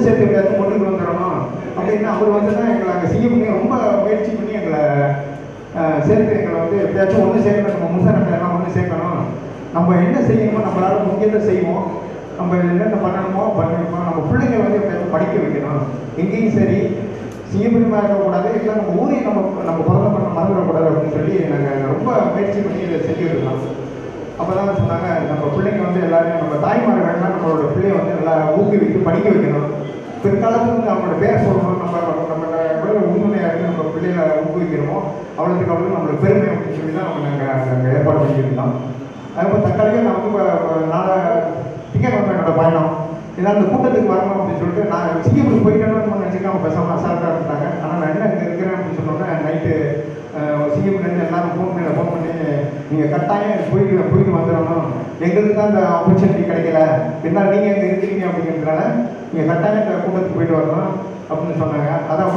ஒன்று சேர்த்து கொண்டு வந்துடணும் அப்படின்னு அவர் வந்து தான் எங்களை அங்கே செய்ய பண்ணி ரொம்ப முயற்சி பண்ணி எங்களை சேர்த்து எங்களை வந்து எப்படியாச்சும் ஒன்று சேர்க்கணும். நம்ம முன்சாரம் எல்லாம் ஒன்று சேர்க்கணும். நம்ம என்ன செய்யணுமோ நம்மளால முக்கியத்தை செய்வோம். நம்ம என்னென்ன பண்ணணுமோ பண்ணணுமோ நம்ம பிள்ளைங்க வந்து எப்படியாச்சும் படிக்க வைக்கணும். எங்கேயும் சரி சிங்கப்பூரமாக இருக்கக்கூடாது இல்லை நம்ம ஊரையும் நம்ம நம்ம பிறந்த பண்ண மறந்துடக்கூடாது அப்படின்னு சொல்லி நாங்கள் ரொம்ப முயற்சி பண்ணி இதை செஞ்சுருக்கோம். அப்போ தான் சொன்னாங்க நம்ம பிள்ளைங்க வந்து எல்லாரையும் நம்ம தாய்மார்கள்லாம் நம்மளோட பிள்ளைய வந்து நல்லா ஊக்குவித்து படிக்க வைக்கணும். பிற்காலத்தில் நம்மளோட அவங்களோட பேர் சொல்லணும் நம்ம நம்ம எவ்வளோ உண்மையாக நம்ம பிள்ளைகளை ஊக்குவிக்கிறோமோ அவ்வளோத்துக்கு அவ்வளோ நம்மளுக்கு பெருமை அப்படின்னு சொல்லி தான் நம்ம நாங்கள் நாங்கள் ஏற்பாடு பண்ணியிருந்தோம். அதுபோல் தற்காலிக நான் வந்து இப்போ நாளை திங்கட்கிழமை என்னோட பயணம். ஏன்னா அந்த கூட்டத்துக்கு வரணும் அப்படின்னு சொல்லிட்டு நான் சிங்கப்பூர் போயிட்டேன்னு நினச்சிட்டு அவங்க பேசாமல் அசால்ட்டாக இருந்தாங்க. ஆனால் நான் என்ன இங்கே இருக்கிறேன் அப்படின்னு சொன்னோன்னே நைட்டு சிங்கப்பூர்லேருந்து எல்லாரும் ஃபோன் பண்ணி ஃபோன் பண்ணி நீங்கள் கட்டாயம் போயிட்டு போயிட்டு வந்துடணும். எங்களுக்கு தான் அந்த ஆப்பர்ச்சுனிட்டி கிடைக்கல. என்ன நீங்கள் எங்கே இருக்கிறீங்க அப்படிங்கிறதுனால நீங்கள் கட்டாயம் இந்த கூட்டத்துக்கு போயிட்டு வரணும் அப்படின்னு சொன்னாங்க. அதான்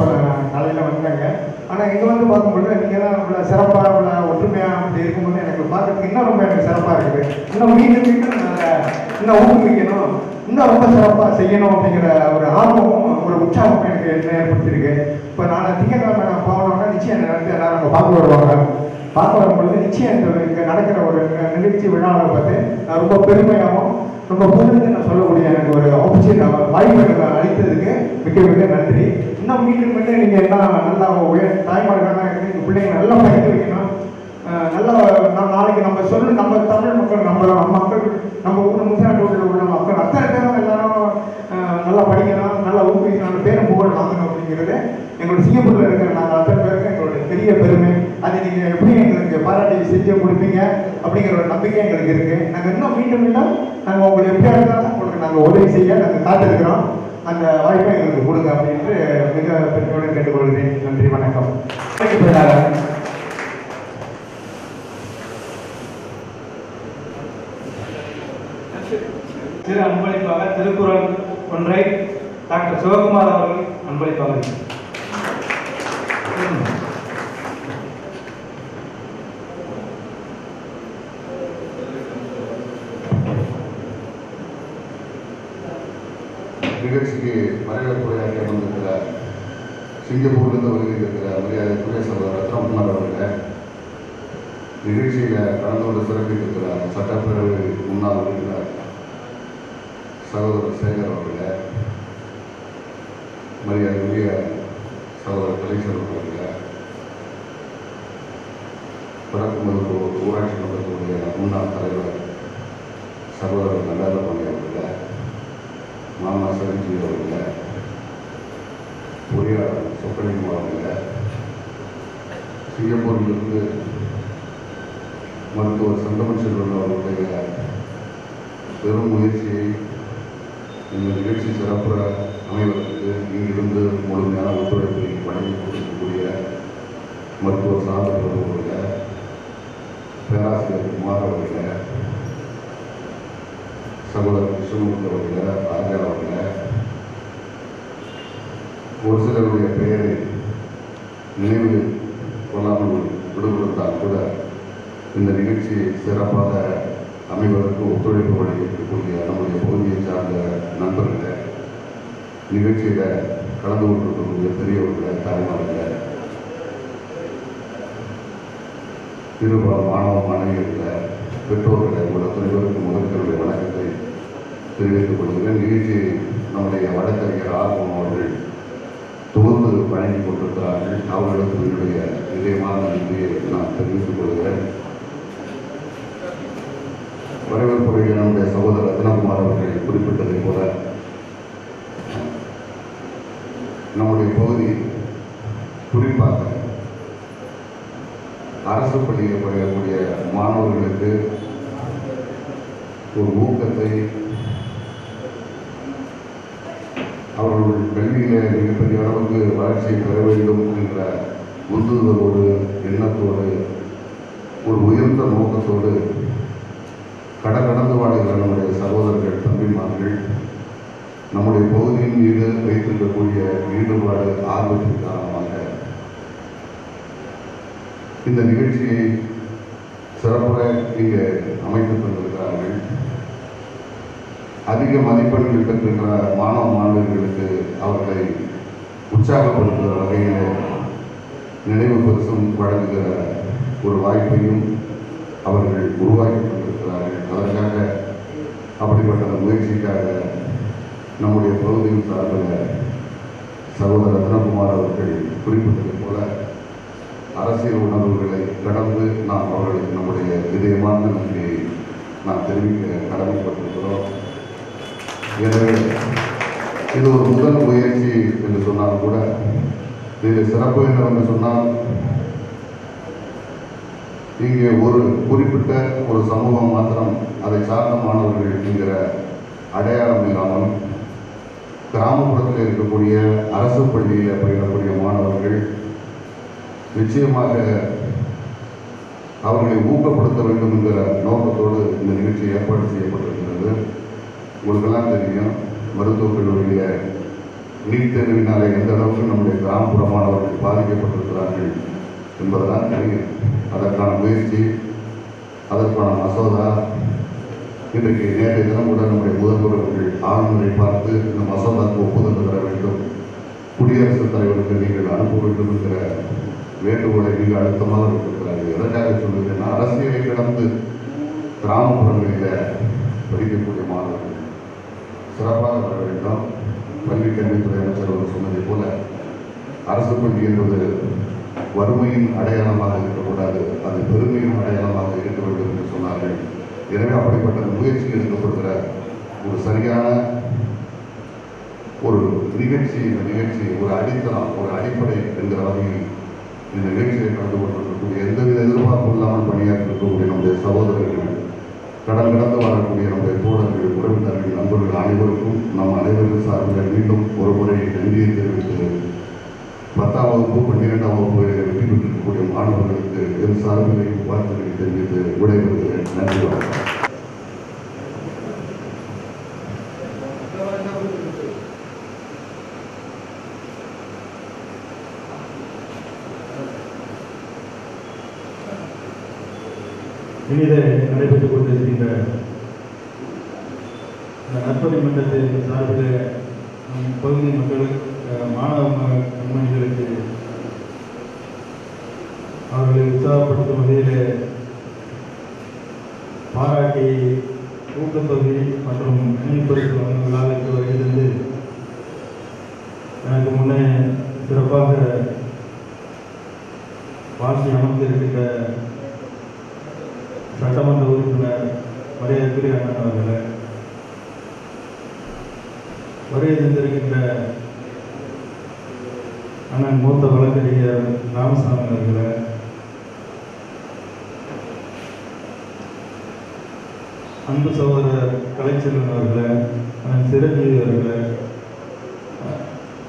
காலையில் வந்தாங்க. ஆனால் இங்கே வந்து பார்க்கும்போது நீங்கள் தான் இவ்வளோ சிறப்பாக உள்ள ஒற்றுமையாக அப்படி இருக்கும்போது எனக்கு பார்க்கறதுக்கு இன்னும் ரொம்ப எனக்கு சிறப்பாக இருக்குது. இன்னும் மீண்டும் மீண்டும் நாங்கள் இன்னும் ஊக்குவிக்கணும். இன்னும் ரொம்ப சிறப்பாக செய்யணும் அப்படிங்கிற ஒரு ஆர்வமும் ஒரு உற்சாகம் எனக்கு என்ன ஏற்படுத்தியிருக்கு இப்போ நான் திங்கட்கிழமை நான் போகணும்னா நிச்சயம் இந்த வந்து எல்லாரும் அங்கே பார்க்க வருவாங்க. பார்க்க வரும்பொழுது நிச்சயம் இந்த இங்கே நடக்கிற ஒரு நிகழ்ச்சி விழாவை பார்த்து நான் ரொம்ப பெருமையாகவும் ரொம்ப புரிந்து நான் சொல்லக்கூடிய எனக்கு ஒரு ஆப்பர்ச்சுனிட்டி வாய்ப்பு எனக்கு அளித்ததுக்கு மிக மிக நன்றி. இன்னும் மீண்டும் மீண்டும் நீங்கள் எல்லாம் நல்லா உயர் தாய்மார்கள்லாம் இருக்கு இந்த பிள்ளைங்க நல்லா படிக்க வைக்கணும். நல்லா நாளைக்கு நம்ம சொல்லு நம்ம தமிழ் மக்கள் நம்ம மக்கள் நம்ம ஊர் முன்னாடி உள்ள மக்கள் அத்தனை பேரும் எல்லாரும் நல்லா படிக்கணும். நல்லா ஊக்குவிக்கணும் பேரும் புகழ் வாங்கணும் அப்படிங்கிறது எங்களோட சிங்கப்பூரில் இருக்கிற நாங்கள் அத்தனை பேருக்கு எங்களுடைய பெரிய பெருமை. அதை நீங்கள் எப்படி எங்களுக்கு பாராட்டி செஞ்சு கொடுப்பீங்க அப்படிங்கிற ஒரு நம்பிக்கை எங்களுக்கு இருக்குது நாங்கள் இன்னும் மீண்டும் மீண்டும் நாங்கள் உங்களுக்கு எப்படியா இருந்தாலும் உங்களுக்கு நாங்கள் உதவி செய்ய நாங்கள் காத்திருக்கிறோம். அந்த வாய்ப்பை எங்களுக்கு கொடுங்க அப்படின்ட்டு மிக பெருமையோடு கேட்டுக்கொள்கிறேன். நன்றி வணக்கம். திரு அன்பளிப்பாக திருக்குறள் ஒன்றை டாக்டர் சிவகுமார் அவர்கள் அன்பளிப்பாக நிகழ்ச்சிக்கு வரவேற்புரையாற்றி அமர்ந்திருக்கிற சிங்கப்பூர்லேருந்து வருகை மரியாதைக்குரிய சகோதரர் ரத்னகுமார் அவர்களை நிகழ்ச்சியில் கலந்து கொண்டு சிறப்பித்திருக்கிற சட்டப்பேரவை முன்னாள் உறுப்பினர் சகோதரர் சேகர் அவர்களை மரியாதைக்குரிய சகோதரர் கலைச்சர் அவர்கள் வடக்கு மருத்துவ ஊராட்சி மன்றத்தினுடைய முன்னாள் தலைவர் சகோதரர் நல்லாரபாண்டி அவர்கள் மாமா சரஞ்சி அவர்கள் பொறியாளர் சொக்கலிங்கம் அவர்கள் சிங்கப்பூரிலிருந்து மருத்துவர் சந்தமன் செல்வன் அவர்களுடைய பெரும் முயற்சியை இந்த நிகழ்ச்சி சிறப்புற அமைவதற்கு இங்கிருந்து முழுமையான ஒத்துழைப்பை வழங்கி கொடுக்கக்கூடிய மருத்துவ சார்ந்த அவர்கள் பேராசிரியர் குமார் அவர்கள் சகோதரர் கிருஷ்ணமூர்த்தி அவர்கள் ராஜா அவர்கள் ஒரு சிலருடைய பெயரை நினைவு கொள்ளாமல் விடுபடுத்தால் கூட இந்த நிகழ்ச்சி சிறப்பாக அமைவதற்கு ஒத்துழைப்பு இருக்கக்கூடிய நம்முடைய பகுதியை சார்ந்த நண்பர்களை நிகழ்ச்சியில் கலந்து கொண்டிருக்கக்கூடிய பெரியவர்களை தாய்மார்களை இருபா மாணவ மாணவியர்களை பெற்றோர்களை உள்ள துணைவருக்கு முதல்வருடைய வணக்கத்தை தெரிவித்துக் கொள்கிறேன். நிகழ்ச்சி நம்முடைய வழக்கறிஞர் ஆர்வம் அவர்கள் தொகுந்து வழங்கி கொண்டிருக்கிறார்கள். அவர்களுக்கு என்னுடைய இதயமான நன்றியை நான் தெரிவித்துக் கொள்கிறேன். வரவேற்புரையில் நம்முடைய சகோதரர் ரத்னகுமார் அவர்கள் குறிப்பிட்டதை போல நம்முடைய பகுதி குறிப்பாக அரசு பள்ளியில் பயிலக்கூடிய மாணவர்களுக்கு ஒரு ஊக்கத்தை அவர்கள் கல்வியில மிகப்பெரிய அளவுக்கு வளர்ச்சியை பெற வேண்டும் என்ற உந்துதலோடு எண்ணத்தோடு ஒரு உயர்ந்த நோக்கத்தோடு கடல் கடந்து வாடுகிற நம்முடைய சகோதரர்கள் தம்பிமார்கள் நம்முடைய பகுதியின் மீது வைத்திருக்கக்கூடிய ஈடுபாடு ஆர்வத்தின் காரணமாக இந்த நிகழ்ச்சியை சிறப்புற இங்கே அமைத்து தந்திருக்கிறார்கள் அதிக மதிப்பெண்கள் பெற்றிருக்கிற மாணவ மாணவர்களுக்கு அவர்களை உற்சாகப்படுத்துகிற வகையில் நினைவு பரிசும் வழங்குகிற ஒரு வாய்ப்பையும் அவர்கள் உருவாக்கி அதற்காக அப்படிப்பட்ட அந்த முயற்சிக்காக நம்முடைய பகுதியின் சார்பில் சகோதரர் ரத்னகுமார் அவர்கள் குறிப்பிட்டது போல அரசியல் உணர்வுகளை கடந்து நாம் அவர்களுக்கு நம்முடைய இதயமான நன்றியை நாம் தெரிவிக்க கடமைப்பட்டிருக்கிறோம். எனவே இது ஒரு முதல் முயற்சி என்று சொன்னால் கூட இது சிறப்பு என்னவென்று சொன்னால் இங்கே ஒரு குறிப்பிட்ட ஒரு சமூகம் மாத்திரம் அதை சார்ந்த மாணவர்கள் என்கிற அடையாளம் இல்லாமல் கிராமப்புறத்தில் இருக்கக்கூடிய அரசு பள்ளியில் பயிலக்கூடிய மாணவர்கள் நிச்சயமாக அவர்களை ஊக்கப்படுத்த வேண்டும் என்கிற நோக்கத்தோடு இந்த நிகழ்ச்சி ஏற்பாடு செய்யப்பட்டிருக்கிறது. உங்களுக்கெல்லாம் தெரியும் மருத்துவக் கல்லூரிய நீட் தேர்வினாலே எந்த அளவுக்கு நம்முடைய கிராமப்புற மாணவர்கள் பாதிக்கப்பட்டிருக்கிறார்கள் என்பதெல்லாம் தெரியும். அதற்கான முயற்சி அதற்கான மசோதா. இன்றைக்கு நேற்றைய தினம் கூட நம்முடைய முதல்வர் அவர்கள் ஆளுநரை பார்த்து இந்த மசோதாக்கு ஒப்புதல் தர வேண்டும். குடியரசுத் தலைவருக்கு நீங்கள் அனுப்ப வேண்டும் என்கிற வேண்டுகோளை மிக அழுத்தமாக வைத்திருக்கிறார்கள். எதற்காக சொல்லுகிறேன்னா அரசியலை கடந்து கிராமப்புறங்களில் படிக்கக்கூடிய மாணவர்கள் சிறப்பாக வர வேண்டும். பள்ளி கல்வித்துறை அமைச்சர் அவர் சொன்னதை போல அரசு பள்ளி என்பது வறுமையின் அடையாளமாக இருக்கக்கூடாது அது பெருமையின் அடையாளமாக இருக்க வேண்டும் என்று சொன்னார்கள். எனவே அப்படிப்பட்ட முயற்சி எடுக்கப்படுகிற ஒரு சரியான ஒரு நிகழ்ச்சி இந்த நிகழ்ச்சி ஒரு அடித்தளம் ஒரு அடிப்படை என்கிற வகையில் இந்த நிகழ்ச்சியை கலந்து கொண்டிருக்கக்கூடிய எந்தவித எதிர்பார்ப்பு இல்லாமல் பணியாற்றிருக்கக்கூடிய நம்முடைய சகோதரர்கள் கடல் கடந்து வாழக்கூடிய நம்முடைய தோழர்கள் உறவினர்கள் நண்பர்கள் அனைவருக்கும் நம் அனைவரின் சார்பில் மீண்டும் ஒரு முறை நன்றியை தெரிவித்து பத்தாம் வகுப்பு பன்னிரெண்டாம் வகுப்பு வெற்றி பெற்றிருக்கக்கூடிய மாணவர்களுக்கு என் சார்பில் வாழ்த்துக்களை தெரிவித்து விடைபெறுகிறேன். நன்றி வணக்கம். இனித நடைபெற்றுக் கொண்டிருக்கின்ற நற்பணி மன்றத்தின் சார்பில் பகுதி மக்கள் மாணவ உற்சாகப்படுத்தும் பாராட்டி ஊக்கத்தொகை மற்றும் நினைப்பரிசு வழங்குவதாக விழாவிற்கு வருகிறது எனக்கு முன்னே சிறப்பாக வாசி அமைந்திருக்கின்ற சட்டமன்ற உறுப்பினர் மரியாதைக்குரிய அண்ணன் அவர்களை வரையறிந்திருக்கின்ற அண்ணன் மூத்த வழக்கறிஞர் ராமசாமி அவர்களை அன்பு சகோதரர் கலைச்செல்வன் அவர்களை சிரஞ்சீவி அவர்களை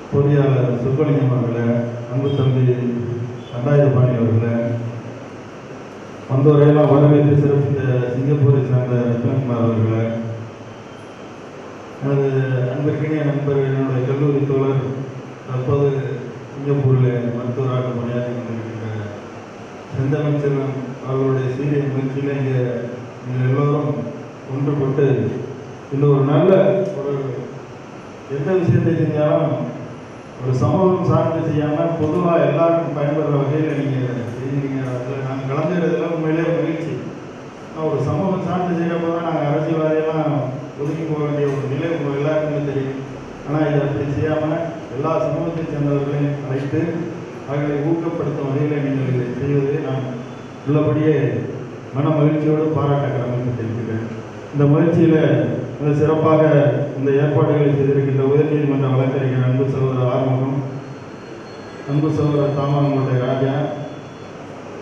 பொறியாளர் சுப்பலிங்கம் அவர்களை அன்பு தம்பி கண்டாயபாணி அவர்களை வந்தவரையெல்லாம் வரவேற்று சிறப்பித்த சிங்கப்பூரை சார்ந்த ரத்னகுமார் அவர்களை எனது அன்பிற்கினிய நண்பர் என்னுடைய கல்லூரி தோழர் தற்போது சிங்கப்பூரில் மருத்துவராக பணியாற்றி கொண்டிருக்கின்ற செந்தமிழ் செல்வன் அவர்களுடைய சீரிய முயற்சியில் இங்கே நீங்கள் எல்லோரும் ஒன்றுபட்டு இந்த ஒரு நல்ல ஒரு எந்த விஷயத்தை செஞ்சாலும் ஒரு சமூகம் சார்ந்து செய்யாமல் பொதுவாக எல்லாருக்கும் பயன்படுற வகையில் நீங்கள் செஞ்சீங்க அதில் நாங்கள் கலந்துக்கிறதுல உண்மையிலே மகிழ்ச்சி. ஆனால் ஒரு சமூகம் சார்ந்து செய்கிறப்போ தான் நாங்கள் அரசியல்வாதியெல்லாம் ஒதுக்கி போக வேண்டிய ஒரு நிலை உங்கள் எல்லாருக்குமே தெரியும். ஆனால் இதை அப்படி செய்யாமல் எல்லா சமூகத்தை சேர்ந்தவர்களையும் அழைத்து அவர்களை ஊக்கப்படுத்தும் வகையில் நீங்கள் இதை செய்வதை நான் உள்ளபடியே மன மகிழ்ச்சியோடு பாராட்ட தெரிவிக்கிறேன் இந்த முயற்சியில் சிறப்பாக இந்த ஏற்பாடுகளை செய்திருக்கின்ற உயர்நீதிமன்ற வழக்கறிஞர் அன்பு சகோதரர் ஆறுமுகம் அன்பு சகோதரர் தாமாங்குடைய ராஜா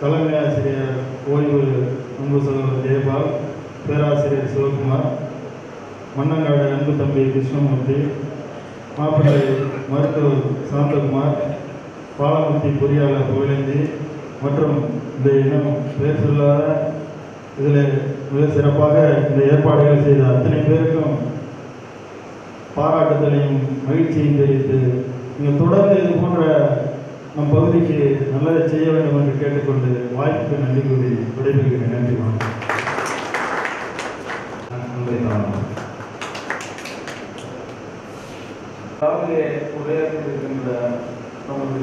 தலைமை ஆசிரியர் ஓய்வு அன்பு சகோதரர் ஜெயபால் பேராசிரியர் சிவகுமார் மன்னங்காடு அன்பு தம்பி கிருஷ்ணமூர்த்தி மாப்பிள்ளை மருத்துவர் சாந்தகுமார் பாலமுத்தி பொறியாளர் புகழேந்தி மற்றும் இந்த இனம் பேர் சொல்லாத இதில் மிக சிறப்பாக இந்த ஏற்பாடுகள் செய்த அத்தனை பேருக்கும் பாராட்டுதலையும் மகிழ்ச்சியையும் தெரிவித்து நீங்கள் தொடர்ந்து இது போன்ற நம் பகுதிக்கு நல்லதை செய்ய வேண்டும் என்று கேட்டுக்கொண்டு வாய்ப்புக்கு நன்றி கூறி விடைபெறுகிறேன். நன்றி வணக்கம். அன்பை காணும் இருக்கின்ற நமது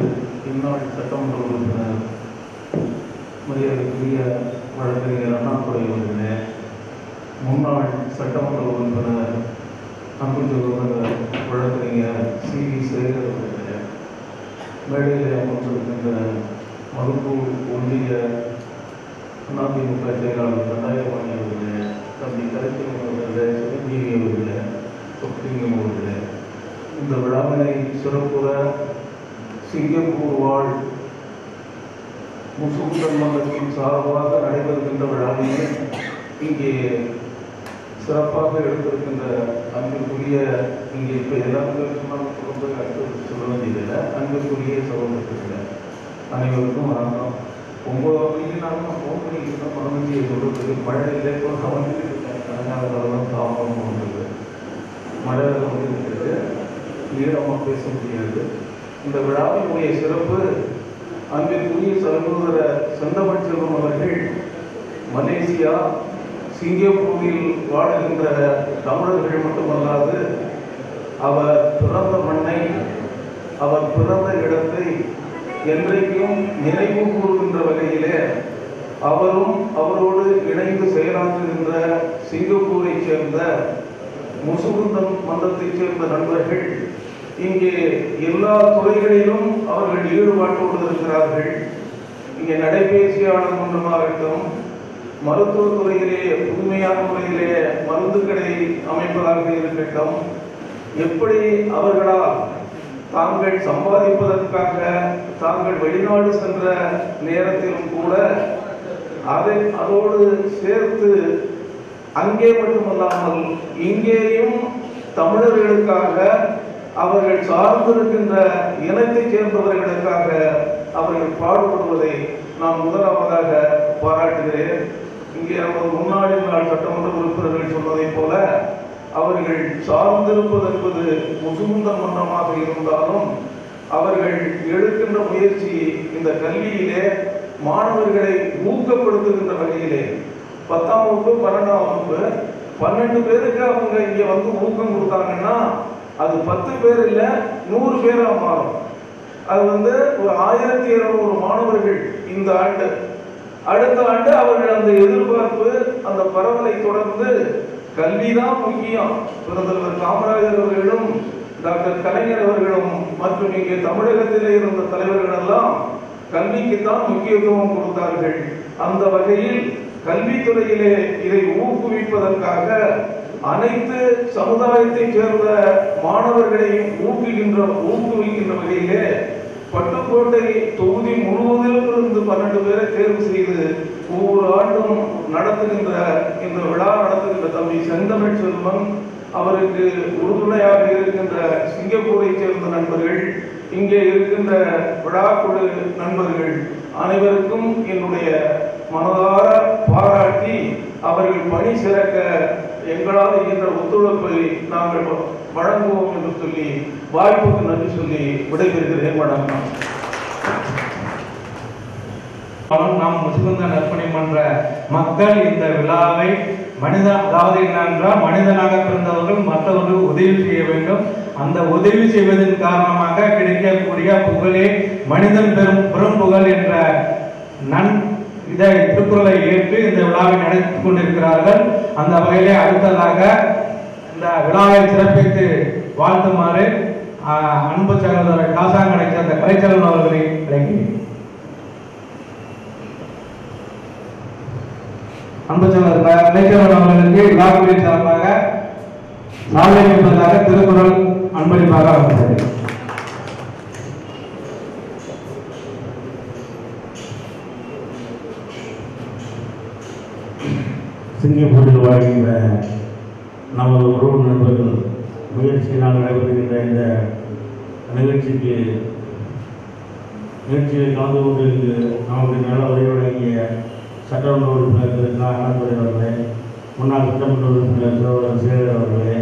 இந்நாள் சட்டமன்ற உறுப்பினர் மரியாதைக்குரிய வழக்கறிஞர் அண்ணாதுரை அவர்களே முன்னாள் சட்டமன்ற உறுப்பினர் அன்பு சகோதரர் வழக்கறிஞர் மேடையில் அமர்ந்திருக்கின்ற மருப்பூர் ஒன்றிய அதிமுக செயலாளர் கண்டாயபாணி அவர்களே தம்பி கருத்தியம் அவர்களே சிவஜீவி அவர்களே சொப்லிங்கம் அவர்களே. இந்த விழாவினை சிறப்புற சிங்கப்பூர் வாழ் முசுகுந்தன் சார்பாக நடைபெறுகின்ற விழாவினை இங்கே சிறப்பாக எடுத்திருக்கின்ற அன்புக்குரிய இங்கே இப்போ எல்லாருக்கும் குடும்ப ரொம்ப அடுத்து சொல்ல வேண்டியதில்லை. அன்புக்குரிய சகோதரத்துக்கு அனைவருக்கும் வணக்கம். ஒன்பது மணிக்கு நாங்கள் ஃபோன் பண்ணிட்டு தான் மனமஞ்சியை சொல்றதுக்கு மழை இல்லை இப்போ நான் வந்துட்டு அதனால தான் தாமதம் வந்தது மழை வந்துருக்கிறது ஈரமாக பேச முடியாது. இந்த விழாவினுடைய சிறப்பு அன்பிற்குரிய சகோதர செந்தமன் செல்வம் அவர்கள் மலேசியா சிங்கப்பூரில் வாழுகின்ற தமிழர்கள் மட்டுமல்லாது அவர் பிறந்த மண்ணை அவர் பிறந்த இடத்தை என்றைக்கும் நினைவு கூறுகின்ற வகையிலே அவரும் அவரோடு இணைந்து செயலாற்றுகின்ற சிங்கப்பூரைச் சேர்ந்த முசுகுந்தம் மன்றத்தைச் சேர்ந்த நண்பர்கள் இங்கே எல்லா துறைகளிலும் அவர்கள் ஈடுபாட்டோடு இருக்கிறார்கள். இங்கே நடைபேசியாளர் மன்றமாகட்டும் மருத்துவ துறையிலே புதுமையான முறையிலே மருந்துகளை அமைப்பதாக இருக்கட்டும் எப்படி அவர்களால் தாங்கள் சம்பாதிப்பதற்காக தாங்கள் வெளிநாடு சென்ற நேரத்திலும் கூட அதை அதோடு சேர்த்து அங்கே மட்டுமல்லாமல் இங்கேயும் தமிழர்களுக்காக அவர்கள் சார்ந்திருக்கின்ற இனத்தைச் சேர்ந்தவர்களுக்காக அவர்கள் பாடுபடுவதை நான் முதலாவதாக பாராட்டுகிறேன். முன்னாடி நாள் சட்டமன்ற உறுப்பினர்கள் சொன்னதைப் போல அவர்கள் சார்ந்திருப்பது என்பது முசுகுந்த மன்றமாக இருந்தாலும் அவர்கள் எடுக்கின்ற முயற்சி இந்த கல்வியிலே மாணவர்களை ஊக்கப்படுத்துகின்ற வகையிலே. பத்தாம் வகுப்பு பன்னெண்டாம் வகுப்பு பன்னெண்டு பேருக்கு அவங்க இங்கே வந்து ஊக்கம் கொடுத்தாங்கன்னா அது பத்து பேர் இல்லை நூறு பேராக மாறும். அது வந்து ஒரு ஆயிரத்தி இருநூறு மாணவர்கள் இந்த ஆண்டு அடுத்த ஆண்டு அவர்கள் அந்த எதிர்பார்ப்பு அந்த பரவலை தொடர்ந்து கல்விதான் முக்கியம். பெருந்தலைவர் காமராஜர் அவர்களும் டாக்டர் கலைஞர் அவர்களும் மற்றும் இங்கே தமிழகத்திலே இருந்த தலைவர்கள் எல்லாம் கல்விக்குத்தான் முக்கியத்துவம் கொடுத்தார்கள். அந்த வகையில் கல்வித்துறையிலே இதை ஊக்குவிப்பதற்காக அனைத்து சமுதாயத்தைச் சேர்ந்த மாணவர்களையும் ஊக்குகின்ற ஊக்குவிக்கின்ற வகையிலே பட்டுக்கோட்டை தொகுதி முழுவதிலும் இருந்து பன்னெண்டு பேரை தேர்வு செய்து ஒவ்வொரு ஆண்டும் நடத்துகின்ற இந்த விழா நடத்துகின்ற தம்பி செந்தமிழ் செல்வன் அவருக்கு உறுதுணையாக இருக்கின்ற சிங்கப்பூரை சேர்ந்த நண்பர்கள் இங்கே இருக்கின்ற விழாக்குழு நண்பர்கள் அனைவருக்கும் என்னுடைய மனதார பாராட்டி அவர்கள் பணி சிறக்க எங்களால் இயன்ற ஒத்துழைப்பை நாங்கள் வழங்குவோம் என்று சொல்லி வாய்ப்புக்கு நன்றி சொல்லி விடைபெறுகிறேன் வணக்கம் நாம் முசுகுந்த நற்பணி பண்ற மக்கள் இந்த விழாவை மனித அதாவது என்னென்றால் மனிதனாக பிறந்தவர்கள் மற்றவர்கள் உதவி செய்ய வேண்டும். அந்த உதவி செய்வதன் காரணமாக கிடைக்கக்கூடிய புகழே மனிதன் பெரும் பெரும் புகழ் என்ற நன் இதை திருக்குறளை ஏற்று இந்த விழாவை நடத்தி கொண்டிருக்கிறார்கள். அந்த வகையிலே அடுத்ததாக இந்த விழாவை சிறப்பித்து வாழ்த்துமாறு ஆஹ், அன்பு சகோதரர் காசாங்கடை சேர்ந்த கலைச்சலன் அவர்களை அழைக்கிறேன். அன்பு சகோதரர் கலைச்சலன் அவர்களுக்கு விழாக்குழுவின் சார்பாக சாலை வைப்பதாக திருக்குறள் அன்பளிப்பாக வழங்குகிறது சிங்கப்பூரில் வாழ்கின்ற நமது உறவு நண்பர்கள் முயற்சியினால் நடைபெறுகின்ற இந்த நிகழ்ச்சிக்கு நிகழ்ச்சியில் கலந்து கொண்டு நமக்கு நல்ல உரை வழங்கிய சட்டமன்ற உறுப்பினர் திரு கா. அண்ணாதுரை அவர்களே முன்னாள் சட்டமன்ற உறுப்பினர் திருவள்ளுவர் சேகர் அவர்களே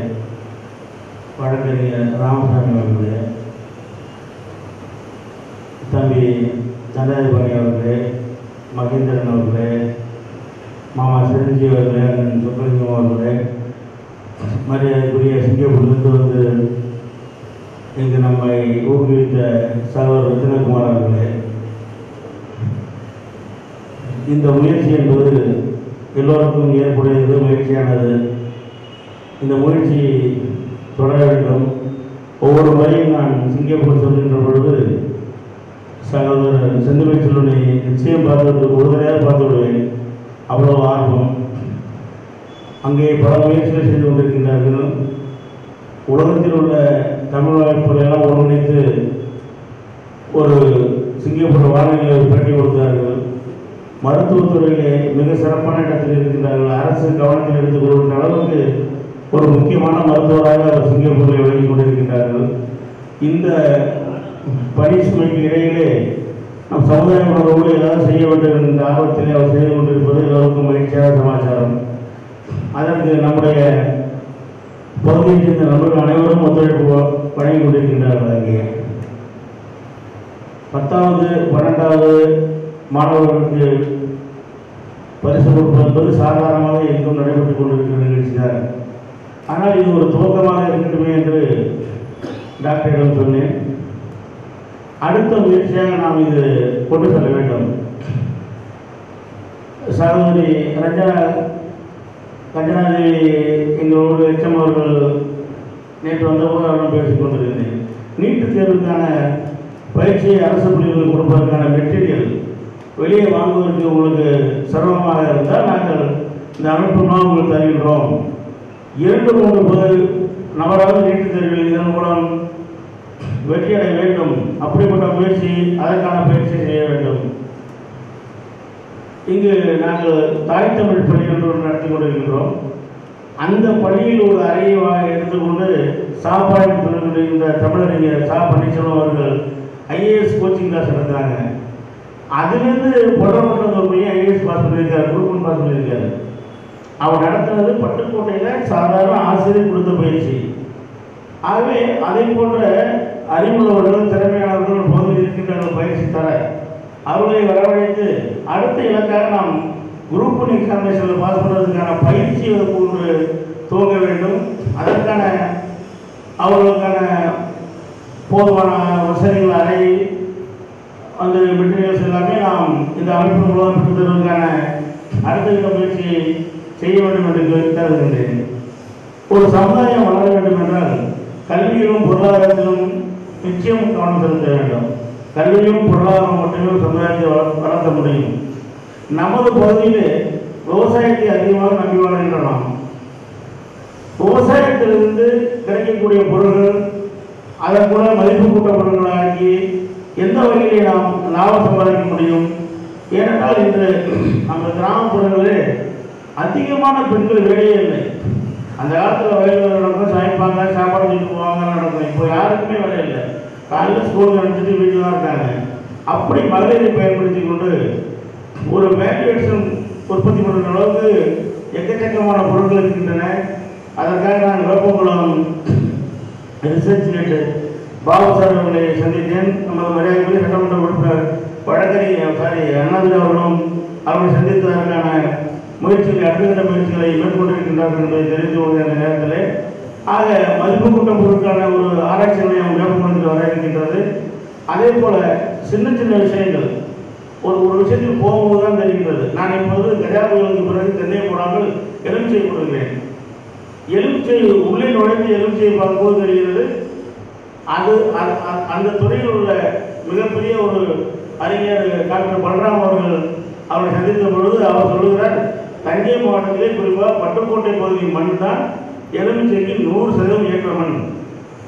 வழக்கறிஞர் ராமசாமி அவர்களே தம்பி சந்திரபாணி அவர்களே மகேந்திரன் அவர்களே மாமா சிரஞ்சீவி அவர்களே அண்ணன் அவர்களே மரியாதைக்குரிய சிங்கப்பூர்லேருந்து வந்து நம்மை ஊக்குவித்த சகோதரர் ரத்தினகுமார் அவர்களே இந்த முயற்சி என்பது எல்லோருக்கும் ஏற்புடையது முயற்சியானது இந்த முயற்சி தொடர வேண்டும். ஒவ்வொரு முறையும் நான் சிங்கப்பூர் செல்கின்ற பொழுது சகோதரர் செந்தமிழ் செல்வனை நிச்சயம் பார்த்து ஒரு தனியாக பார்த்து விடுவேன் அவ்வளோ ஆர்வம். அங்கே பல முயற்சிகள் செய்து கொண்டிருக்கின்றார்கள். உலகத்தில் உள்ள தமிழ் வாய்ப்புகளெல்லாம் ஒருங்கிணைத்து ஒரு சிங்கப்பூர் வானொலியில் ஒரு பேட்டி கொடுத்தார்கள். மருத்துவத்துறையிலே மிக சிறப்பான இடத்தில் இருக்கின்றார்கள். அரசு கவனத்தில் எடுத்துக் கொள்கின்ற அளவுக்கு ஒரு முக்கியமான மருத்துவராக அவர் சிங்கப்பூரில் விளங்கிக் கொண்டிருக்கின்றார்கள். இந்த பணி சுமைக்கு இடையிலே நம் சமுதாய உணர்வோடு ஏதாவது செய்ய வேண்டும் என்ற ஆர்வத்திலே அவர் செய்து கொண்டிருப்பது எல்லோருக்கும் மகிழ்ச்சியான சமாச்சாரம். அதற்கு நம்முடைய பகுதியில் இருந்த நபர்கள் அனைவரும் ஒத்துழைப்பு வழங்கி கொண்டிருக்கின்றார்கள் அங்கே பத்தாவது பன்னெண்டாவது மாணவர்களுக்கு பரிசு கொடுப்பது என்பது சாதாரணமாக எங்கும் நடைபெற்றுக் கொண்டிருக்கிற நிகழ்ச்சி தான் ஆனால் இது ஒரு துவக்கமாக இருக்கட்டுமே என்று டாக்டரிடம் சொன்னேன். அடுத்த முயற்சியாக நாம் இது கொண்டு செல்ல வேண்டும். சகோதரி ரஞ்சனா கஞ்சனாதேவி எங்களோடு எச்சம் அவர்கள் நேற்று வந்தபோது அவரிடம் பேசிக் கொண்டிருந்தேன். நீட்டுத் தேர்வுக்கான பயிற்சியை அரசு பள்ளிகளுக்கு கொடுப்பதற்கான மெட்டீரியல் வெளியே வாங்குவதற்கு உங்களுக்கு சிரமமாக இருந்தால் நாங்கள் இந்த அமைப்பு உங்களுக்கு தருகின்றோம். இரண்டு மூன்று பேர் நபராக நீட்டுத் தேர்வில் இதன் மூலம் வெற்றியடைய வேண்டும். அப்படிப்பட்ட முயற்சி அதற்கான பயிற்சி செய்ய வேண்டும். இங்கு நாங்கள் தாய் தமிழ் பள்ளி என்று ஒன்று நடத்தி கொண்டிருக்கின்றோம். அந்த பள்ளியில் ஒரு அறையை வா- எடுத்துக்கொண்டு சாப்பாடு சொல்லுகின்ற தமிழறிஞர் சா. பன்னீர்செல்வம் அவர்கள் ஐஏஎஸ் கோச்சிங் கிளாஸ் நடத்துகிறாங்க அதுலேருந்து புலப்பட்ட ஒரு பையன் ஐஏஎஸ் பாஸ் பண்ணியிருக்காரு குரூப் பாஸ் பண்ணியிருக்காரு. அவர் நடத்துனது பட்டுக்கோட்டையில் சாதாரண ஆசிரியர் கொடுத்த பயிற்சி. ஆகவே அதை போன்ற அறிவுள்ளவர்கள் திறமையானவர்கள் பகுதியில் இருக்கின்ற பயிற்சி தர. அவர்களை வரவழைத்து அடுத்த இலக்காக நாம் குரூப் ஒன் எக்ஸாமினேஷனில் பாஸ் பண்ணுறதுக்கான பயிற்சி ஒன்று துவங்க வேண்டும். அதற்கான அவர்களுக்கான போதுமான வசதிகள் அறை அந்த மெட்டீரியல்ஸ் எல்லாமே நாம் இந்த அமைப்பு மூலம் பெற்று அடுத்த கட்ட முயற்சியை செய்ய வேண்டும் என்று கருதுகின்றேன் ஒரு சமுதாயம் வளர வேண்டும் என்றால் கல்வியிலும் பொருளாதாரத்திலும் நிச்சயம் கவனம் செலுத்த வேண்டும். கல்வியும் பொருளாதாரம் மட்டுமே சமுதாயத்தை வளர்த்த முடியும். நமது பகுதியிலே விவசாயத்தை அதிகமாக நம்பி வாழ்கின்ற நாம் விவசாயத்திலிருந்து கிடைக்கக்கூடிய பொருள்கள் அதன் கூட மதிப்பு கூட்ட பொருட்களாக்கி எந்த வகையிலே நாம் லாபம் சம்பாதிக்க முடியும்? ஏனென்றால் இன்று நம்ம கிராமப்புறங்களிலே அதிகமான பெண்கள் வேலையே இல்லை. அந்த காலத்தில் வயது நடக்கும் சமைப்பாங்க சாப்பாடு செஞ்சு போவாங்க நடக்கும். இப்போ யாருக்குமே வேலை இல்லை. காலையில் ஸ்கூல் நடத்திட்டு வீட்டில் தான் இருக்காங்க. அப்படி மகளிரை பயன்படுத்தி கொண்டு ஒரு வேல்யூவேஷன் உற்பத்தி பண்ணுற அளவுக்கு எக்கச்சக்கமான பொருட்கள் இருக்கின்றன. அதற்காக நான் Veppankulam research net Babu sir அவர்களை சந்தித்தேன். நமது மரியாதைக்குரிய சட்டமன்ற உறுப்பினர் வழக்கறிஞர் சாரி அண்ணாதுரை அவர்களும் அவர்களை சந்தித்ததற்கான முயற்சிகளை அடுத்த முயற்சிகளை மேற்கொண்டிருக்கின்றார்கள் என்பதை தெரிந்து கொள்கிற நேரத்தில். ஆக மதிப்பு கூட்டம் பொருட்கான ஒரு ஆராய்ச்சி நிலையம் வேப்பங்குளத்தில் வர இருக்கின்றது. அதே போல சின்ன சின்ன விஷயங்கள். ஒரு ஒரு விஷயத்துக்கு போகும்போது தான் தெரிகின்றது. நான் இப்போது கஜா புயலுக்கு பிறகு தென்னை போடாமல் எலுமிச்சை போடுகிறேன். எலுமிச்சை உள்ளே நுழைந்து எலுமிச்சையை பார்க்கும்போது தெரிகிறது அது அ- அந்த துறையில் உள்ள மிகப்பெரிய ஒரு அறிஞர் டாக்டர் பலராம் அவர்கள் அவரை சந்தித்த பொழுது அவர் சொல்லுகிறார் தஞ்சை மாவட்டத்திலே குறிப்பாக பட்டுக்கோட்டை பகுதி மண் தான் எலுமிச்சைக்கு நூறு சதவீதம் இயக்கமன்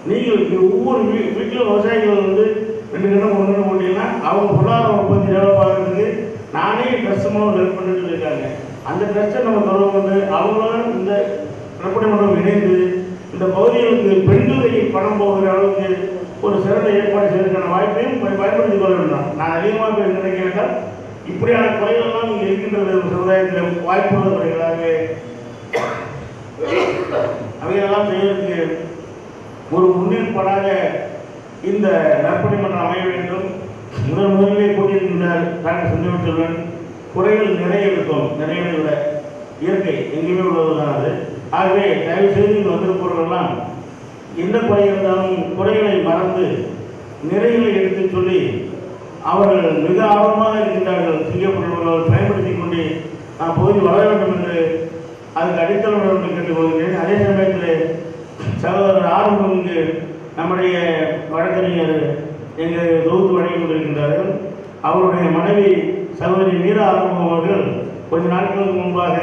நீங்கள் ஒவ்வொரு வீ வீட்டில் விவசாயிகள் வந்து ரெண்டு கிணம் ஒன்று கிணம் போட்டீங்கன்னா அவங்க பொருளாதார உற்பத்தி டெவலப் ஆகிறதுக்கு நானே ட்ரெஸ் மூலம் ஹெல்ப் பண்ணிட்டு இருக்காங்க. அந்த ட்ரெஸ்ஸை நம்ம தொடர்பு கொண்டு அவங்களும் இந்த நற்பணி மன்றம் இணைந்து இந்த பகுதிகளுக்கு பெண்களுக்கு பணம் போகிற அளவுக்கு ஒரு சிறந்த ஏற்பாடு செய்வதற்கான வாய்ப்பையும் பயன்படுத்தி பயன்படுத்திக் கொள்ள வேண்டும். நான் அதிகமாக பேர் நினைக்கிறேன் இப்படியான குறைகள்லாம் இங்கே இருக்கின்றது சமுதாயத்தில் வாய்ப்புள்ள குறைகளாகவே அவையெல்லாம் செய்வதற்கு ஒரு முன்னேற்பாடாக இந்த நற்பணி மன்றம் அமைய வேண்டும். முதல் முதலிலே கூட்டியிருக்கின்றார் டாக்டர் செஞ்சவன் செல்வன் குறைகள் நிறைய இருக்கும். நிறைய விட இயற்கை எங்கேயுமே உள்ளதுதான் அது. ஆகவே தயவு செய்து இங்கே வந்திருப்பவர்கள்லாம் எந்த குறை இருந்தாலும் குறைகளை மறந்து நிறைகளை எடுத்துச் சொல்லி அவர்கள் மிக ஆர்வமாக இருக்கின்றார்கள். சிங்கப்பூர் பயன்படுத்தி கொண்டு நான் பகுதி வளர வேண்டும் என்று அதுக்கு அடித்தளம் கேட்டு வருகிறேன் அதே சமயத்தில் சகோதரர் ஆறுமுகங்கு இங்கு நம்முடைய வழக்கறிஞர் எங்கள் தொகுத்து வழங்கி கொண்டிருக்கின்றார்கள். அவருடைய மனைவி சகோதரி மீரா ஆறுமுகம் அவர்கள் கொஞ்ச நாட்களுக்கு முன்பாக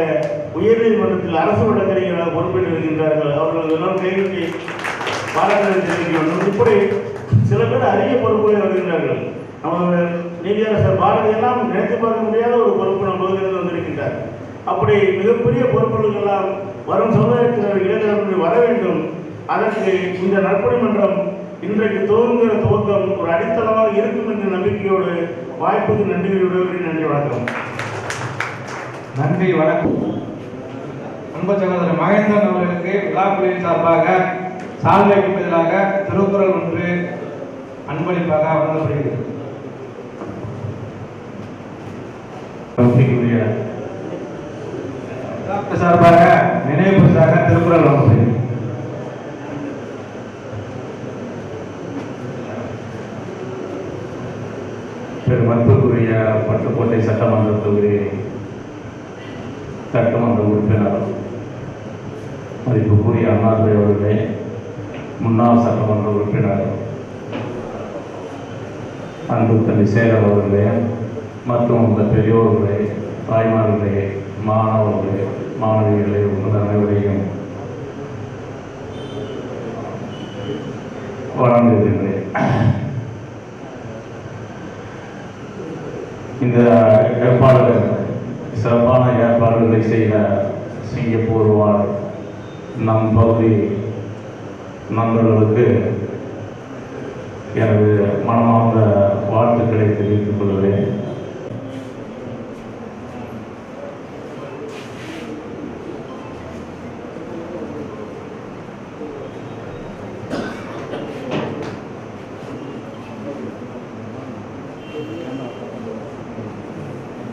உயர்நீதிமன்றத்தில் அரசு வழக்கறிஞராக பொறுப்பேற்று இருக்கின்றார்கள். அவர்கள் எல்லாம் கைவிட்டு பாராட்டுதல் தெரிவிக்க வேண்டும் இப்படி சில பேர் அரிய பொறுப்புகளை வருகின்றார்கள் நமது நீதியரசர் பாரதியெல்லாம் நினைத்து பார்க்க முடியாத ஒரு பொறுப்பு நம்ம வந்திருக்கின்றார். அப்படி மிகப்பெரிய பொறுப்புகளுக்கெல்லாம் வரும் சமுதாயத்தினர் இளைஞர்கள் வர வேண்டும். அதற்கு இந்த நற்பணி மன்றம் இன்றைக்கு துவங்குகிற துவக்கம் ஒரு அடித்தளமாக இருக்கும் என்ற நம்பிக்கையோடு வாய்ப்புக்கு நன்றி விடுவதை நன்றி வணக்கம். நன்றி வணக்கம். அன்பு சகோதரர் மகேந்திரன் அவர்களுக்கு விழாக்குழுவின் சார்பாக சால்வை வைப்பதற்காக திருக்குறள் ஒன்று அன்பளிப்பாக வழங்கப்படுகிறது. நம்பிக்கைக்குரிய சார்பாக நினைவு பரிசாக திருக்குறள் வழங்கப்படுகிறது பெருமதிப்புக்குரிய பட்டுக்கோட்டை சட்டமன்ற தொகுதி சட்டமன்ற உறுப்பினர் மதிப்புக்குரிய அண்ணாதுரை அவர்களே முன்னாள் சட்டமன்ற உறுப்பினர் அன்பு தம்பி சேகர் அவர்களே மற்றும் இந்த பெரியோர்களே தாய்மார்களே மாணவர்களே மாணவிகளை உங்கள் அனைவரையும் வழங்குகின்றேன் இந்த ஏற்பாடுகள் சிறப்பான ஏற்பாடுகளை செய்த சிங்கப்பூர் வாழ் நம் பகுதி நண்பர்களுக்கு எனது மனமார்ந்த வாழ்த்துக்களை தெரிவித்துக் கொள்கிறேன்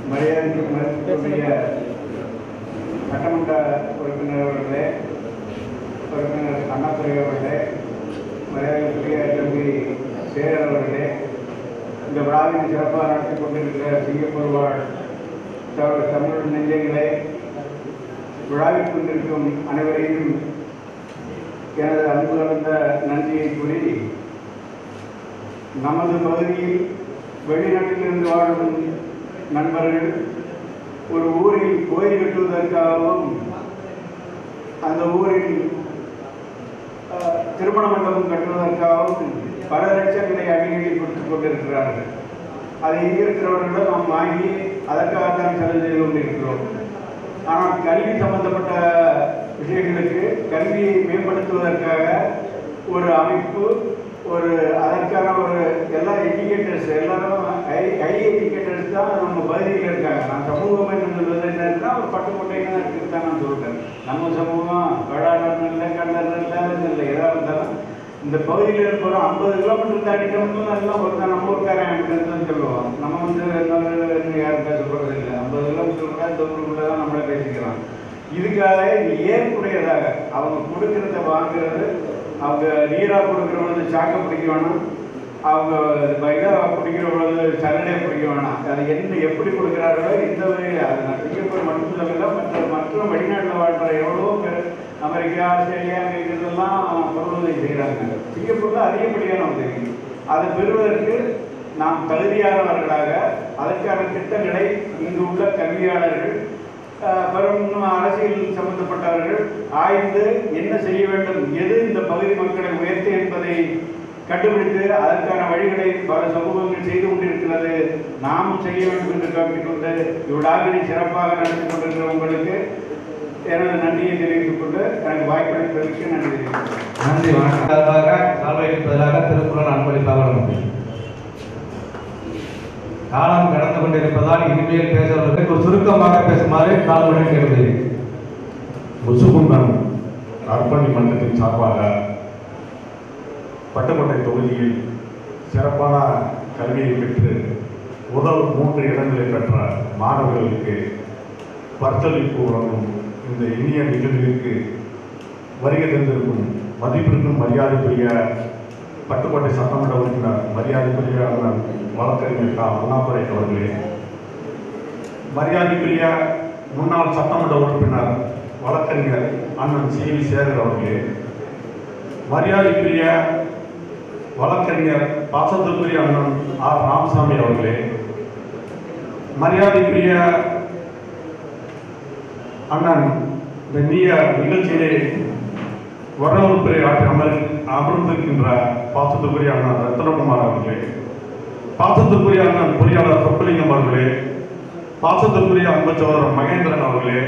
மரியாதைக்கு மதிப்புக்குரிய சட்டமன்ற உறுப்பினர் அவர்களே உறுப்பினர் அண்ணாதுரை அவர்களே மரியாதைக்குரிய தம்பி சேரர் அவர்களே இந்த விழாவின் சிறப்பாக நடத்தி கொண்டிருக்கிற சிங்கப்பூர் வாழ் தமிழ் தமிழ் நெஞ்சங்களே விழாவில் கொண்டிருக்கும் அனைவரையும் எனது அன்பு கலந்த நன்றியை கூறி நமது பகுதியில் வெளிநாட்டிலிருந்து வாழும் நண்பர்கள் ஒரு ஊரில் கோயில் கட்டுவதற்காகவும் அந்த ஊரில் திருமண மண்டபம் கட்டுவதற்காகவும் பல லட்சங்களை அடிக்கடி கொடுத்துக் கொண்டிருக்கிறார்கள். அதை இருக்கிறவர்களிடம் நாம் வாங்கி அதற்காகத்தான் செலவு செய்து கொண்டிருக்கிறோம். ஆனால் கல்வி சம்பந்தப்பட்ட விஷயங்களுக்கு கல்வியை மேம்படுத்துவதற்காக ஒரு அமைப்பு ஒரு அதற்கான ஒரு எல்லா எஜுகேட்டர்ஸ் எல்லாரும் ஹை ஹை எஜுகேட்டர்ஸ் தான் நம்ம பகுதியில் இருக்காங்க. நான் சமூகம் என்று சொல்வது என்னன்னா ஒரு பட்டுக்கோட்டைன்னு இருக்குது தான் நான் சொல்கிறேன் நம்ம சமூகம் வேளாண் இல்லை கண்டர் இல்லை இல்லை எதாக இருந்தாலும் இந்த பகுதியில் இருக்கிற ஐம்பது கிலோமீட்டர் தாண்டிட்டோம்னா எல்லாம் ஒரு நம்ம ஊருக்காரன் எனக்கு சொல்லுவோம் நம்ம வந்து இன்னொரு யாருக்கா சொல்கிறது இல்லை ஐம்பது கிலோமீட்டர் கூட இந்த ஊருக்குள்ளே தான் நம்மளே பேசிக்கிறோம் இதுக்காக ஏற்புடையதாக அவங்க கொடுக்கறத வாங்குறது அவங்க நீராக கொடுக்குற பொழுது சாக்கை பிடிக்க வேணாம். அவங்க இதாக பிடிக்கிற பொழுது சல்லடையை பிடிக்க வேணாம். அது என்ன எப்படி கொடுக்குறார்களோ இந்த வகையில். அது நான் சிங்கப்பூர் மட்டும் சொல்லல மற்ற மற்ற வெளிநாட்டில் வாழ்கிற எவ்வளோ பேர் அமெரிக்கா ஆஸ்திரேலியா இதெல்லாம் இருக்கிறதெல்லாம் பொருளுதவி செய்கிறாங்க. சிங்கப்பூரில் அதிகப்படியான உதவி. அதை பெறுவதற்கு நாம் தகுதியானவர்களாக அதற்கான திட்டங்களை இங்கு உள்ள கல்வியாளர்கள் வரும் அரசியல் சம்பந்தப்பட்டவர்கள் ஆய்ந்து என்ன செய்ய வேண்டும் எது இந்த பகுதி மக்களை உயர்த்து என்பதை கண்டுபிடித்து அதற்கான வழிகளை பல சமூகங்கள் செய்து கொண்டிருக்கிறது. நாமும் செய்ய வேண்டும் என்று காட்டிக்கொண்டு இவ்விழாவினை சிறப்பாக நடத்தி கொண்டிருக்கிற உங்களுக்கு எனது நன்றியை தெரிவித்துக் கொண்டு எனக்கு வாய்ப்பளிப்பதற்கு நன்றி. நன்றி. வணக்கம். சார்பாக சால்வைக்கு பதிலாக திருக்குறள் அன்பளிப்பாக வழங்கப்படுகிறது காலம் கடந்து கொண்டிருப்பதால் இனிமேல் பேசுவதற்கு ஒரு சுருக்கமாக பேசுமாறு தாழ்வுடன் கேட்கிறேன் முசுகுண்டம் நற்பணி மன்றத்தின் சார்பாக பட்டுக்கோட்டை தொகுதியில் சிறப்பான கல்வியை பெற்று முதல் மூன்று இடங்களை பெற்ற மாணவர்களுக்கு பரிசளிப்பு வழங்கும் இந்த இனிய நிகழ்விற்கு வருகை தந்திருக்கும் மதிப்பிற்கும் மரியாதைக்குரிய பட்டுக்கோட்டை சட்டமன்ற உறுப்பினர் மரியாதைக்குரிய அண்ணன் வழக்கறிஞர் கா அண்ணாதுரை அவர்களே மரியாதைக்குரிய முன்னாள் சட்டமன்ற உறுப்பினர் வழக்கறிஞர் அண்ணன் சி. வி. சேகர் அவர்களே மரியாதைக்குரிய வழக்கறிஞர் பாசத்திற்குரிய அண்ணன் ஆர். ராமசாமி அவர்களே மரியாதைக்குரிய அண்ணன் இந்த நீய நிகழ்ச்சியிலே வரவேற்புரை ஆற்றி அமர் அமர்ந்திருக்கின்ற பாசத்துக்குரிய அண்ணன் ரத்னகுமார் அவர்களே பாசத்துக்குரிய அண்ணன் பொறியாளர் சொக்கலிங்கம் அவர்களே பாசத்துக்குரிய அன்பு மகேந்திரன் அவர்களே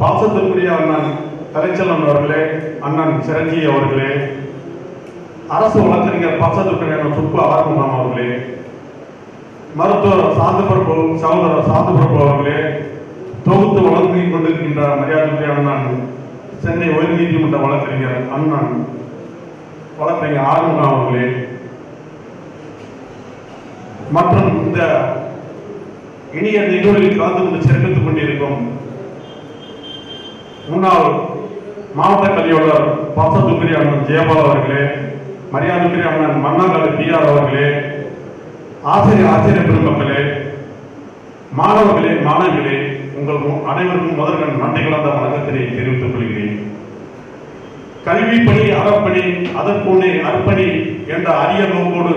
பாசத்துக்குரிய அண்ணன் கலைச்செல்வன் அவர்களே அண்ணன் சிரஞ்சீவி அவர்களே அரசு வழக்கறிஞர் பாசத்துக்குரிய சுப்பு ஆரம்பம் அவர்களே மருத்துவர் சாந்தபிரபு சகோதரர் சாந்தபிரபு அவர்களே தொகுத்து வழங்கி கொண்டிருக்கின்ற மரியாதைக்குரிய அண்ணன் சென்னை உயர்நீதிமன்ற வழக்கறிஞர் அண்ணன் வழக்கறிஞர் ஆறுமுகம் அவர்களே மற்றும் இந்த இனிய நிகழ்வில் கலந்து கொண்டு சிறப்பித்துக் கொண்டிருக்கும் முன்னாள் மாவட்ட கல்வியாளர் பாசத்துக்குரிய அண்ணன் ஜெயபால் அவர்களே மரியாதைக்குரிய அண்ணன் மன்னாங்காடு பி ஆர் அவர்களே ஆசிரியர் ஆசிரியர் பெருமக்களே மாணவர்களே மாணவிகளே உங்கள் மு- அனைவருக்கும் முதற்கண் நன்றி கலந்த வணக்கத்தினை தெரிவித்துக் கொள்கிறேன். கல்வி பணி அறப்பணி அதற்குள்ளே அர்ப்பணி என்ற அரிய நோக்கோடு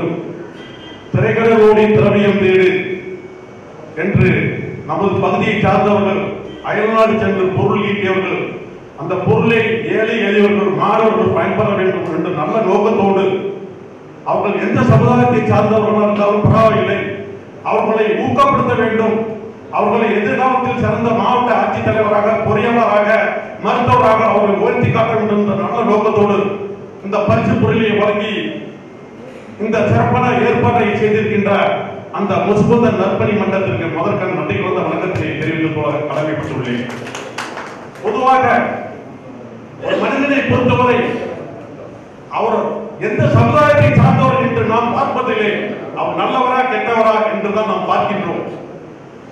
திரைக்கடலோடி திரவியம் தேடு என்று நமது பகுதியை சார்ந்தவர்கள் அயல்நாடு சென்று பொருள் ஈட்டியவர்கள் அந்த பொருளை ஏழை எளியவர்கள் மாணவர்கள் பயன்பெற வேண்டும் என்று நல்ல நோக்கத்தோடு அவர்கள் எந்த சமுதாயத்தை சார்ந்தவர்களாக இருந்தாலும் பரவாயில்லை. அவர்களை ஊக்கப்படுத்த வேண்டும். அவர்களை எதிர்காலத்தில் சிறந்த மாவட்ட ஆட்சித்தலைவராக பொறியாளராக மருத்துவராக அவர்களை உயர்த்தி காட்ட வேண்டும் என்ற நல்ல நோக்கத்தோடு இந்த பரிசு பொருளை வழங்கி இந்த சிறப்பான ஏற்பாட்டை செய்திருக்கின்ற அந்த முஸ்பந்த நற்பணி மன்றத்திற்கு முதற்கண் நன்றி கலந்த வணக்கத்தை தெரிவித்துக் கொள்ள கடமைப்பட்டுள்ளேன். பொதுவாக ஒரு மனிதனை பொறுத்தவரை அவர் எந்த சமுதாயத்தை சார்ந்தவர் என்று நாம் பார்ப்பதில்லை. அவர் நல்லவரா கெட்டவரா என்றுதான் நாம் பார்க்கின்றோம்.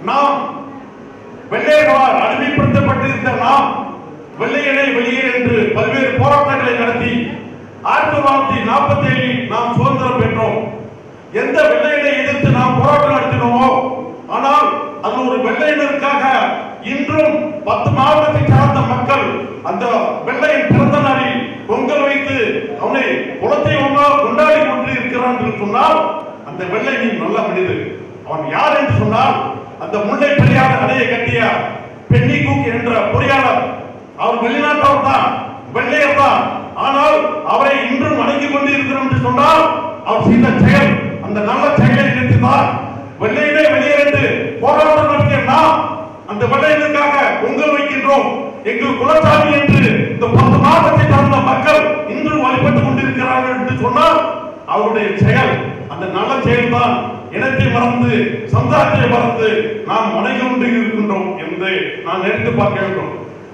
நாம் வெள்ளையர்களால் அடிமைப்படுத்தப்பட்டிருந்த நாம் வெள்ளையனை வெளியே என்று பல்வேறு போராட்டங்களை நடத்தி ஆயிரத்தி தொள்ளாயிரத்தி நாற்பத்தி ஏழில் நாம் சுதந்திரம் பெற்றோம். எந்த வெள்ளையினை எதிர்த்து நாம் போராட்டம் நடத்தினோமோ ஆனால் அது ஒரு வெள்ளையினருக்காக இன்றும் பத்து மாவட்டத்தை சார்ந்த மக்கள் அந்த வெள்ளையின் பிறந்த நாளில் பொங்கல் வைத்து அவனை குளத்தை ஒன்றாக கொண்டாடி கொண்டு இருக்கிறான் என்று சொன்னால் அந்த வெள்ளை நீ நல்ல மனிதர் அவன் யார் என்று சொன்னால் அந்த முல்லை பெரியார் அணையை கட்டிய பெண்ணி குக் என்ற பொறியாளர். அவர் வெளிநாட்டவர் தான் வெள்ளையர் தான். ஆனால் அவரை இன்றும் வணங்கிக் கொண்டு இருக்கிறோம் என்று சொன்னால் அவர் செய்த செயல் அந்த நல்ல செயலை நினைத்துதான் வெள்ளையிலே வெளியேறு போராட்டம் நடத்திய நாம் அந்த வெள்ளையனுக்காக பொங்கல் வைக்கின்றோம். எங்கள் குலசாமி என்று இந்த பத்து மாதத்தை சார்ந்த மக்கள் இன்று வழிபட்டுக் கொண்டிருக்கிறார்கள் என்று சொன்னால் அவருடைய செயல் அந்த நல்ல செயல்தான். இனத்தை மறந்து சமுதாயத்தை மறந்து நாம் வணங்கி கொண்டு இருக்கின்றோம் என்று நான் நினைத்து பார்க்க வேண்டும்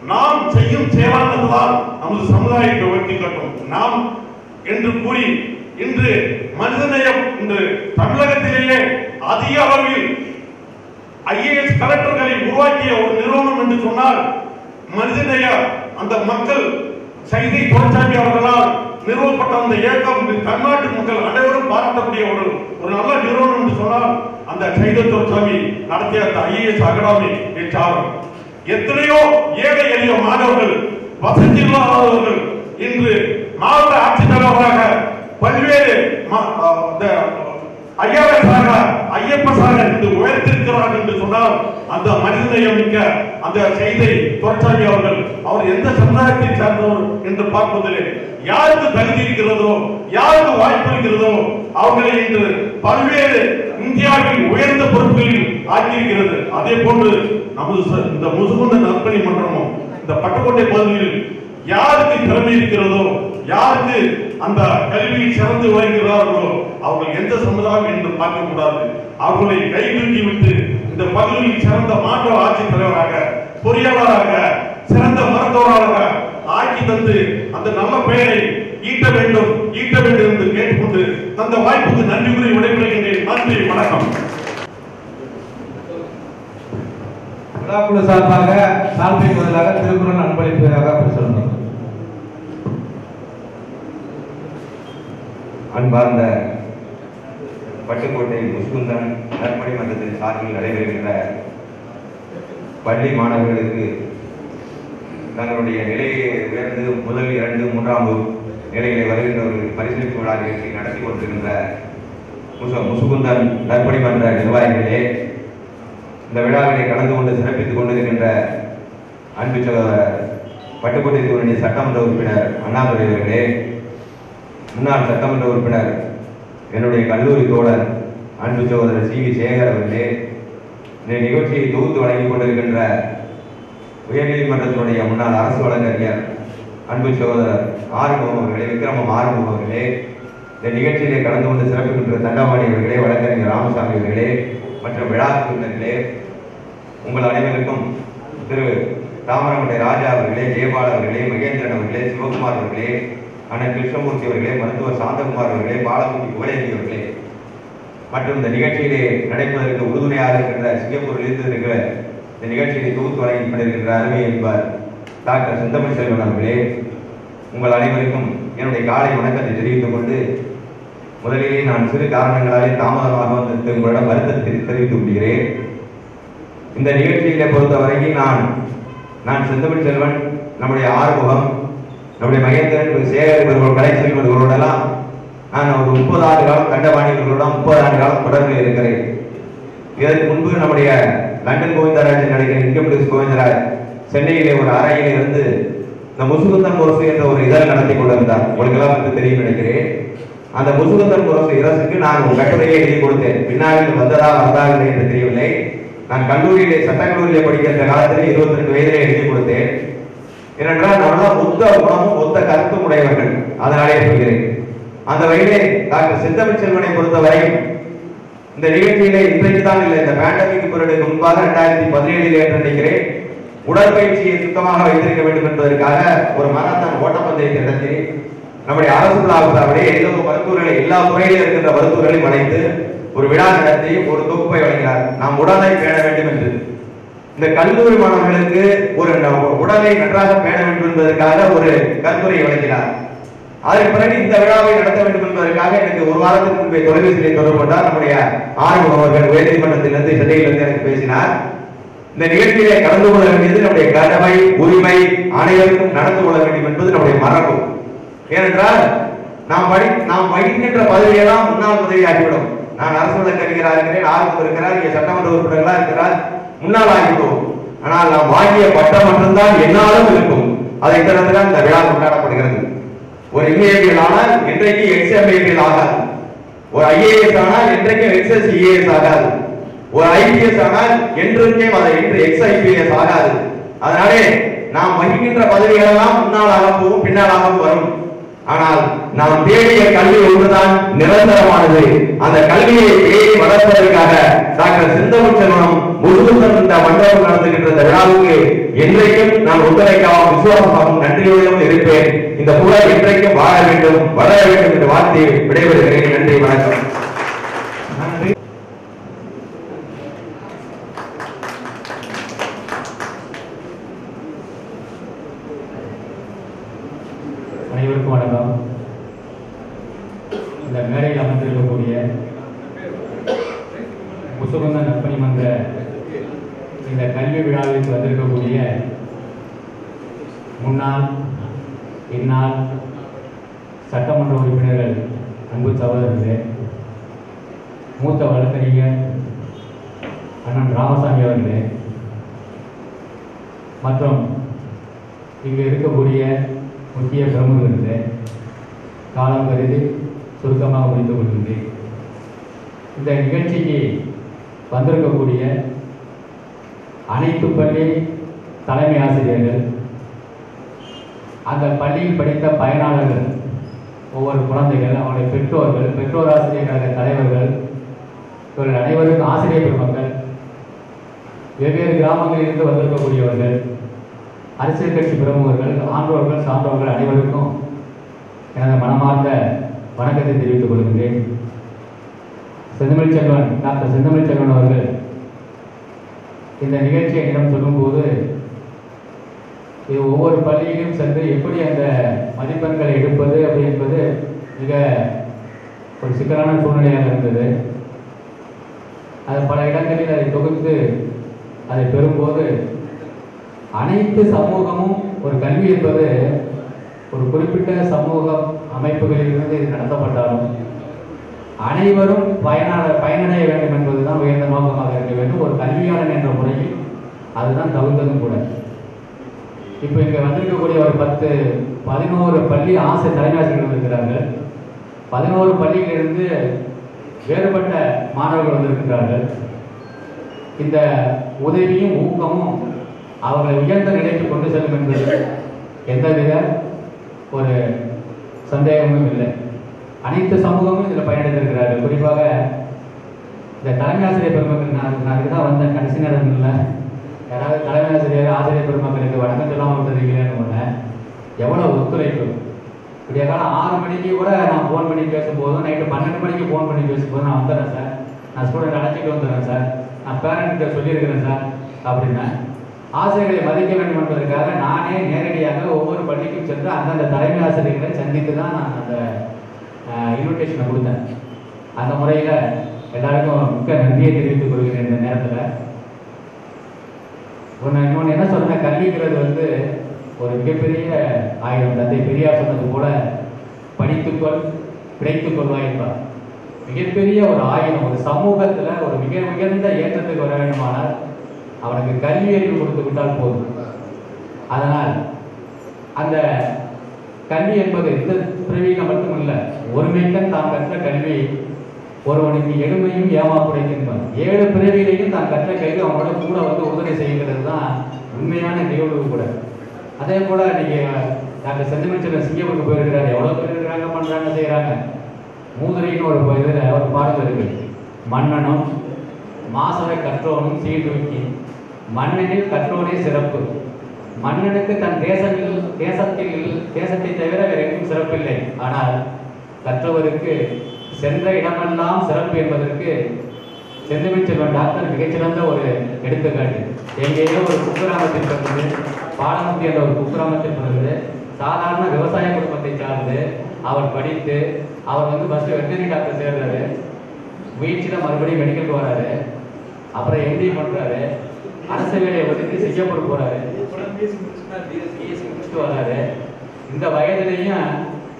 நாம் செய்யும் சேவானதுதான் நமது சமுதாயத்தை உயர்த்தி காட்டும். நாம் என்று கூறி இன்று மனிதநேயம் இன்று தமிழகத்திலேயே அதிக அளவில் ஐஏஎஸ் கலெக்டர்களை உருவாக்கிய ஒரு நிறுவனம் என்று சொன்னால் மனிதநேய அந்த மக்கள் சைதை தொழிற்சாமி அவர்களால் நிறுவப்பட்ட அந்த இயக்கம் தமிழ்நாட்டு மக்கள் அனைவரும் பாராட்டக்கூடிய ஒரு ஒரு நல்ல நிறுவனம் என்று சொன்னால் அந்த சைதை தொழிற்சாமி நடத்திய அந்த ஐஏஎஸ் அகாடமி சாரும் எத்தனையோ ஏழை எளிய மாணவர்கள் வசதி இல்லாதவர்கள் இன்று மாவட்ட ஆட்சித்தலைவராக பல்வேறு ம- ஐயாவதாக ஐயப்பசாக இன்று உயர்த்திருக்கிறார் என்று சொன்னால் அந்த மனிதநேயம் மிக்க அந்த செய்தி துரசாமி அவர்கள் அவர் எந்த சமுதாயத்தை சார்ந்தவர் என்று பார்ப்பதில்லை யாருக்கு தகுதி இருக்கிறதோ யாருக்கு வாய்ப்பு இருக்கிறதோ அவர்களை இன்று பல்வேறு இந்தியாவில் உயர்ந்த பொறுப்புகளில் ஆக்கியிருக்கிறது. அதே போன்று நமது இந்த முதுகுந்த நற்பணி மன்றமும் இந்த பட்டுக்கோட்டை பகுதியில் யாருக்கு திறமை இருக்கிறதோ யாருக்கு அந்த கல்வியை சிறந்து விளங்குகிறார்களோ அவர்கள் எந்த சமுதாயம் என்று பார்க்க கூடாது அவர்களை கை தூக்கி விட்டு இந்த பகுதியில் சிறந்த மாற்ற ஆட்சித் தலைவராக பொறியாளராக சிறந்த மருத்துவராக ஆக்கி தந்து அந்த நல்ல பெயரை ஈட்ட வேண்டும் ஈட்ட வேண்டும் என்று கேட்டுக்கொண்டு தந்த வாய்ப்புக்கு நன்றி கூறி விடைபெறுகின்றேன். நன்றி வணக்கம். விழாக்குழு சார்பாக சால்வை பதிலாக திருக்குறள் அன்பளிப்பதாக சொல்லுங்கள் அன்பார்ந்த பட்டுக்கோட்டை முஸ்குந்தன் நற்பணி மன்றத்தின் சார்பில் நடைபெறுகின்ற பள்ளி மாணவர்களுக்கு தங்களுடைய நிலையை உயர்ந்து முதல் இரண்டு மூன்றாம் வகுப்பு நிலைகளை வருகின்றவர்களுக்கு பரிசீலிப்பு விழா நிகழ்ச்சி நடத்தி கொண்டிருக்கின்ற முசு முசுகுந்தன் நற்பணி மன்ற நிர்வாகிகளே இந்த விழாவினை கலந்து கொண்டு சிறப்பித்துக் கொண்டிருக்கின்ற அன்பு சகோதரர் பட்டுக்கோட்டை தூரணி சட்டமன்ற உறுப்பினர் அண்ணாதுரை அவர்களே முன்னாள் சட்டமன்ற உறுப்பினர் என்னுடைய கல்லூரி தோழர் அன்பு சகோதரர் சி வி சேகர் அவர்களே இந்த நிகழ்ச்சியை தொகுத்து வழங்கிக் கொண்டிருக்கின்ற உயர்நீதிமன்றத்தினுடைய முன்னாள் அரசு வழக்கறிஞர் அன்பு சகோதரர் ஆறுமுகம் அவர்களே விக்ரமம் ஆறுமுகம் அவர்களே இந்த நிகழ்ச்சியிலே கலந்து கொண்டு சிறப்பிக்கின்ற தண்டவாணி அவர்களே வழக்கறிஞர் ராமசாமி அவர்களே மற்றும் விழா குழுவினர்களே உங்கள் அனைவருக்கும் திரு ராமரங்குடைய ராஜா அவர்களே ஜெயபால் அவர்களே மகேந்திரன் அவர்களே சிவகுமார் அவர்களே அண்ணன் கிருஷ்ணமூர்த்தி அவர்களே மருத்துவர் சாந்தகுமார் அவர்களே பாலமூர்த்தி புகழேந்தி அவர்களே. மற்றும் இந்த நிகழ்ச்சியிலே நடைபெறுவதற்கு உறுதுணையாக இருக்கின்ற சிங்கப்பூரில் இருந்து இருக்கிற இந்த நிகழ்ச்சியை தொகுத்து வழங்கி கொண்டிருக்கின்ற அருமை என்பார் டாக்டர் செந்தமிழ் செல்வன் அவர்களே. உங்கள் அனைவருக்கும் என்னுடைய காலை வணக்கத்தை தெரிவித்துக் கொண்டு முதலிலே நான் சிறு காரணங்களாலே தாமதமாக வந்து உங்களிடம் வருத்தத்தை தெரிவித்துக் கொள்கிறேன். இந்த நிகழ்ச்சிகளை பொறுத்தவரைக்கும் நான் நான் செந்தமிழ் செல்வன் நம்முடைய ஆறுமுகம் நம்முடைய மகேந்திரன் சேகர் இவர்கள் கலை செல்வர்களோடெல்லாம் நான் ஒரு முப்பது ஆண்டு காலம் கண்டபாணிகளோட முப்பது ஆண்டு காலம் தொடர்பில் இருக்கிறேன். இதற்கு முன்பு நம்முடைய லண்டன் கோவிந்தராஜன் நடிகர் இன்கம்டிஸ் கோவிந்தராஜ் சென்னையிலே ஒரு அறையில் இருந்து இந்த முசுகுந்தன் முரசு என்ற ஒரு இதழ் நடத்தி கொண்டிருந்தார். உங்களுக்கு எல்லாம் வந்து தெரியும் நினைக்கிறேன். அந்த முசுகுந்தன் முரசு இரசுக்கு நான் ஒரு கட்டுரையை எழுதி கொடுத்தேன். பின்னாளில் வந்ததா வந்தார்கள் என்று தெரியவில்லை. நான் கல்லூரியிலே சட்டக்கல்லூரியிலே படிக்கின்ற காலத்தில் இருபத்தி ரெண்டு வயதிலே எழுதி கொடுத்தேன். ஏனென்றால் நம்மளாம் ஒத்த குணமும் ஒத்த கருத்தும் உடையவர்கள். அதனாலே சொல்கிறேன். அந்த வகையிலே டாக்டர் சித்தமிழ் செல்வனை பொறுத்தவரை இந்த நிகழ்ச்சியிலே இன்றைக்கு தான் இல்லை. இந்த பேண்டமிக் பிறகு முன்பாக ரெண்டாயிரத்தி பதினேழில் என்று நினைக்கிறேன் உடற்பயிற்சியை சுத்தமாக வைத்திருக்க வேண்டும் என்பதற்காக ஒரு மராத்தான் ஓட்டப்பந்தயத்தை நடத்தி நம்முடைய அரசு விழாவிலே எல்லா மருத்துவர்களை எல்லா துறையிலும் இருக்கின்ற மருத்துவர்களையும் அழைத்து ஒரு விழா நடத்தி ஒரு தொகுப்பை வழங்கினார். நாம் உடலை பேண வேண்டும் என்று. இந்த கல்லூரி மாணவர்களுக்கு ஒரு உடலை நன்றாக பேண வேண்டும் என்பதற்காக ஒரு கருத்துரை வழங்கினார். அதற்கு பிறகு இந்த விழாவை நடத்த வேண்டும் என்பதற்காக எனக்கு ஒரு வாரத்துக்கு முன்பே தொலைபேசியை தொடர்பு கொண்டார். நம்முடைய ஆறுமுகம் அவர்கள் உயர்நீதிமன்றத்திலிருந்து சென்னையிலிருந்து எனக்கு பேசினார். இந்த நிகழ்ச்சியிலே கலந்து கொள்ள வேண்டியது நம்முடைய கடமை உரிமை அனைவருக்கும் நடந்து கொள்ள வேண்டும் என்பது நம்முடைய மரபு. ஏனென்றால் நாம் படி நாம் வகிக்கின்ற பதவியெல்லாம் முன்னாள் பதவியாகிவிடும். நான் அரசு கவிஞராக இருக்கிறேன் ஆர்வம் இருக்கிறார் இங்கே சட்டமன்ற உறுப்பினர்களாக இருக்கிறார் முன்னால் ஆகிவிடும் ஆனால் நாம் வாங்கிய பட்டம் மட்டும்தான் என்னாலும் இருக்கும். அதை திறந்துதான் இந்த விழா கொண்டாடப்படுகிறது. ஒரு எம்ஏபிஎல் ஆனால் இன்றைக்கு எக்ஸ்எம்ஏபிஎல் ஆகாது. ஒரு ஐஏஎஸ் ஆனால் இன்றைக்கும் எக்ஸ்எஸ் இஏஎஸ் ஆகாது. ஒரு ஐபிஎஸ் ஆனால் என்றைக்கும் அதை இன்று எக்ஸ் ஐபிஎஸ் ஆகாது. அதனாலே நாம் வகிக்கின்ற பதவிகள் எல்லாம் பின்னால் ஆகவும் வரும். ஆனால் நாம் தேடிய கல்வி ஒன்றுதான் நிரந்தரமானது. அந்த கல்வியை தேடி வளர்ப்பதற்காக டாக்டர் சிந்தமுச்சனம் முழுவதும் இந்த மண்டபம் நடத்துகின்ற இந்த விழாவுக்கு என்றைக்கும் நான் ஒத்துழைக்கவும் விசுவாசமாகவும் நன்றியோடும் இருப்பேன். இந்த புகழ் என்றைக்கும் வாழ வேண்டும் வளர வேண்டும் என்ற வார்த்தையை விடைபெறுகிறேன். நன்றி வணக்கம் நன்றி அனைவருக்கும் வணக்கம் இந்த மேடையில் அமர்ந்திருக்கக்கூடிய முசுகுந்த நற்பணி மன்ற இந்த கல்வி விழாவிற்கு வந்திருக்கக்கூடிய முன்னாள் இந்நாள் சட்டமன்ற உறுப்பினர்கள் அன்பு சகோதரர்களே மூத்த வழக்கறிஞர் அண்ணன் ராமசாமி அவர்களே மற்றும் இங்கு இருக்கக்கூடிய முக்கிய பிரமுகர்களே காலம் கருதி சுருக்கமாக முடித்துக் கொள்கின்றேன் இந்த நிகழ்ச்சிக்கு வந்திருக்கக்கூடிய அனைத்து பள்ளி தலைமை ஆசிரியர்கள் அந்த பள்ளியில் படித்த பயனாளர்கள் ஒவ்வொரு குழந்தைகள் அவருடைய பெற்றோர்கள் பெற்றோர் ஆசிரியர் கழக தலைவர்கள் இவர்கள் அனைவருக்கும் ஆசிரியர் பெருமக்கள் வெவ்வேறு கிராமங்களில் இருந்து வந்திருக்கக்கூடியவர்கள் அரசியல் கட்சி பிரமுகர்கள் ஆன்றோர்கள் சான்றோர்கள் அனைவருக்கும் எனது மனமார்ந்த வணக்கத்தை தெரிவித்துக் கொள்கிறேன் செந்தமிழ் செல்வன் டாக்டர் செந்தமிழ் செல்வன் அவர்கள் இந்த நிகழ்ச்சியை என்னிடம் சொல்லும்போது இது ஒவ்வொரு பள்ளியிலும் சென்று எப்படி அந்த மதிப்பெண்களை எடுப்பது அப்படி என்பது மிக ஒரு சிக்கலான சூழ்நிலையாக இருந்தது. அது பல இடங்களில் அதை தொகுத்து அதை பெறும்போது அனைத்து சமூகமும் ஒரு கல்வி என்பது ஒரு குறிப்பிட்ட சமூக அமைப்புகளிலிருந்து இது நடத்தப்பட்டாலும் அனைவரும் பயனாளர் பயனடைய வேண்டும் என்பதுதான் உயர்ந்த நோக்கமாக இருக்க வேண்டும். ஒரு கல்வியாளன் என்ற முறையில் அதுதான் தகுந்ததும் கூட. இப்போ இங்கே வந்திருக்கக்கூடிய ஒரு பத்து பதினோரு பள்ளி ஆசை தலைமையாசிரியர்கள் இருக்கிறார்கள் பதினோரு பள்ளியிலிருந்து வேறுபட்ட மாணவர்கள் வந்திருக்கிறார்கள் இந்த உதவியும் ஊக்கமும் அவர்களை உயர்ந்த நிலைக்கு கொண்டு செல்லும் என்பது எந்தவித ஒரு சந்தேகமும் இல்லை. அனைத்து சமூகமும் இதில் பயனடைந்திருக்கிறார்கள். குறிப்பாக இந்த தலைமை ஆசிரியர் பெருமக்கள் நான் நான் தான் வந்தேன். கடைசி நேரத்தில் யாராவது தலைமை ஆசிரியர் ஆசிரியர் பெருமக்களுக்கு வணக்கம் சொல்லாமல் விட்டுறீங்களேன்னு சொன்னேன். எவ்வளோ ஒத்துழைப்பு. இப்படிய காலம் ஆறு மணிக்கு கூட நான் ஃபோன் பண்ணி பேசும்போதும் நைட்டு பன்னெண்டு மணிக்கு ஃபோன் பண்ணி பேசும்போது நான் வந்துடுறேன் சார். நான் ஸ்டூடெண்ட் அழைச்சிட்டு வந்துடுறேன் சார். நான் பேரண்ட்கிட்ட சொல்லியிருக்கிறேன் சார் அப்படின்னா ஆசிரியர்களை மதிக்க வேண்டும் என்பதற்காக நானே நேரடியாக ஒவ்வொரு பள்ளிக்கும் சென்று அந்தந்த தலைமை ஆசிரியர்களை சந்தித்து தான் நான் அந்த இன்விடேஷனை கொடுத்தேன். அந்த முறையில் எல்லாருக்கும் மிக்க நன்றியை தெரிவித்துக் கொள்கிறேன் இந்த நேரத்தில். ஒன்று இன்னொன்று என்ன சொன்னேன் கல்விங்கிறது வந்து ஒரு மிகப்பெரிய ஆயுதம். தந்தை பெரியார் சொன்னது போல படித்துக்கொள் பிழைத்துக்கொள்வா என்பார். மிகப்பெரிய ஒரு ஆயுதம். ஒரு சமூகத்தில் ஒரு மிக உயர்ந்த ஏற்றத்துக்கு வர வேண்டுமானால் அவனுக்கு கல்வி அறிவு கொடுத்து விட்டால் போதும். அதனால் அந்த கல்வி என்பது எந்த பிறவியில மட்டுமல்ல ஒருமைக்கன் தான் கற்ற கல்வி ஒருவனுக்கு எளிமையும் ஏமாப்புடைக்கின்றான் ஏழு பிறவியிலையும் தான் கற்ற கல்வி அவங்களோட கூட வந்து உதவி செய்கிறது தான் உண்மையான நிகழ்வு கூட. அதே போல நீங்க டாக்டர் செந்தமிச்சர் சிங்கப்பூருக்கு போயிருக்கிறார். எவ்வளவு பேர் இருக்கிறாங்க பண்றாங்க செய்யறாங்க மூதுரைன்னு ஒரு இதில் ஒரு பாடல் இருக்கு. மன்னனும் மாசரை கற்றோனும் சீர்தூக்கி மன்னனில் கற்றோனே சிறப்பு. மன்னனுக்கு தன் தேசத்தில் தேசத்தில் தேசத்தை தவிர வேறு சிறப்பில்லை. ஆனால் கற்றவருக்கு சென்ற இடமெல்லாம் சிறப்பு என்பதற்கு செந்தமிழ் செல்வன் டாக்டர் மிகச்சிறந்த ஒரு எடுத்துக்காட்டு. எங்கேயோ ஒரு குக்கிராமத்தில் பிறந்தது பாலமுத்தி என்ற ஒரு குக்கிராமத்தில் பிறந்தது. சாதாரண விவசாய குடும்பத்தை சார்ந்து அவர் படித்து அவர் வந்து ஃபர்ஸ்ட் வெட்டரி டாக்டர் சேர்றாரு. முயற்சியில் மறுபடியும் மெடிக்கலுக்கு வராரு. அப்புறம் எம்டி பண்றாரு. அரசு வேலையை ஒதுக்கி சிங்கப்பூர் போறாரு. பிஎஸ்சி முடிச்சுட்டு வராரு. இந்த வயதிலையும்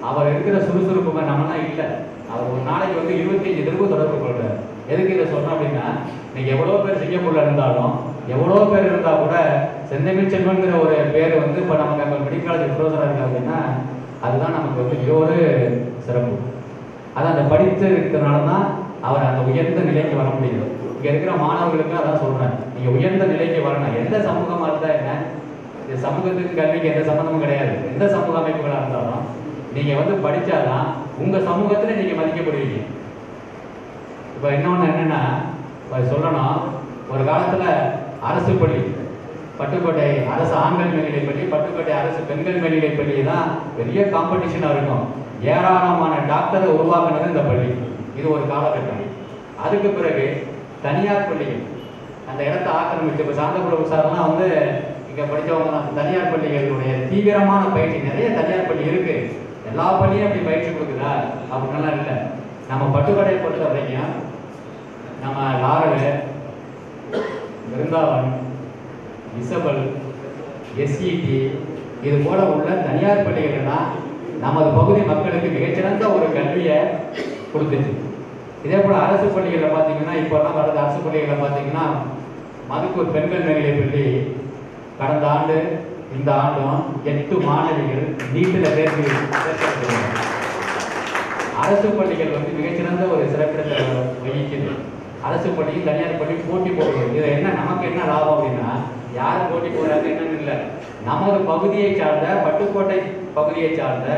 அவர் இருக்கிற சுறுசுறுப்புங்க நம்மளாம் இல்லை. அவர் ஒரு நாளைக்கு வந்து இருபத்தஞ்சு தெருவு தொடர்பு கொள்றாரு. எதுக்கு இதை சொன்னோம் அப்படின்னா நீங்க எவ்வளோ பேர் சிங்கப்பூர்ல இருந்தாலும் எவ்வளோ பேர் இருந்தா கூட செந்தமிழ் செல்வங்கிற ஒரு பேர் வந்து இப்போ நமக்கு அங்கே மெடிக்கல் காலேஜ் ப்ரொஃபஸராக இருக்கு அப்படின்னா அதுதான் நமக்கு வந்து மிக ஒரு சிறப்பு. அதான் அந்த படித்து இருக்கிறனால தான் அவர் அந்த உயர்ந்த நிலைக்கு வர முடியும் இங்கே இருக்கிற மாணவர்களுக்கு அதான் சொல்றேன். நீங்க உயர்ந்த நிலைக்கு வரணும். எந்த சமூகமாக இருந்தால் என்ன? இந்த சமூகத்துக்கு கல்விக்கு எந்த சம்மந்தமும் கிடையாது. எந்த சமூக அமைப்புகளாக இருந்தாலும் நீங்க வந்து படிச்சாதான் உங்க சமூகத்துல நீங்க மதிக்கப்படுவீங்க. இப்ப இன்னொன்னு என்னன்னா இப்ப சொல்லணும் ஒரு காலத்துல அரசு பள்ளி பட்டுக்கோட்டை அரசு ஆண்கள் மேல்நிலைப் பள்ளி பட்டுக்கோட்டை அரசு பெண்கள் மேல்நிலைப் பள்ளி தான் பெரிய காம்படிஷனா இருக்கும். ஏராளமான டாக்டரை உருவாக்குனது இந்த பள்ளி. இது ஒரு காலகட்டம். அதுக்கு பிறகு தனியார் பள்ளிகள் அந்த இடத்த ஆக்கிரமிச்சு இப்போ சாந்தபுரம் சார்லாம் வந்து இங்க படித்தவங்க தனியார் பள்ளிகளுடைய தீவிரமான பயிற்சி நிறைய தனியார் பள்ளி இருக்கு. எல்லா பள்ளியும் அப்படி பயிற்சி கொடுக்குதா? அப்படின்லாம் இல்லை. நம்ம பட்டுக்கடையை பொறுத்த வரைக்கும் நம்ம லாரல் விருந்தாவன் இசபல் எஸ்இடி இது போல உள்ள தனியார் பள்ளிகள்லாம் நமது பகுதி மக்களுக்கு மிகச்சிறந்த ஒரு கல்வியை கொடுத்துச்சு. இதே போல் அரசு பள்ளிகளில் பார்த்தீங்கன்னா இப்போல்லாம் வரது அரசு பள்ளிகளில் பார்த்தீங்கன்னா மதுக்கூர் பெண்கள் மேல்நிலைப் பள்ளி கடந்த ஆண்டு இந்த ஆண்டும் எட்டு மாணவிகள் நீட்டில் தேர்வு சேர்க்கப்பட்டுள்ளனர் அரசு பள்ளிகள் வந்து மிகச்சிறந்த ஒரு சிறப்பிடத்தை வகிக்குது. அரசு பள்ளியும் தனியார் பள்ளியும் போட்டி போடுறது இதில் என்ன நமக்கு என்ன லாபம் அப்படின்னா யார் போட்டி போடுறாங்க என்னன்னு இல்லை. நமது பகுதியை சார்ந்த பட்டுக்கோட்டை பகுதியை சார்ந்த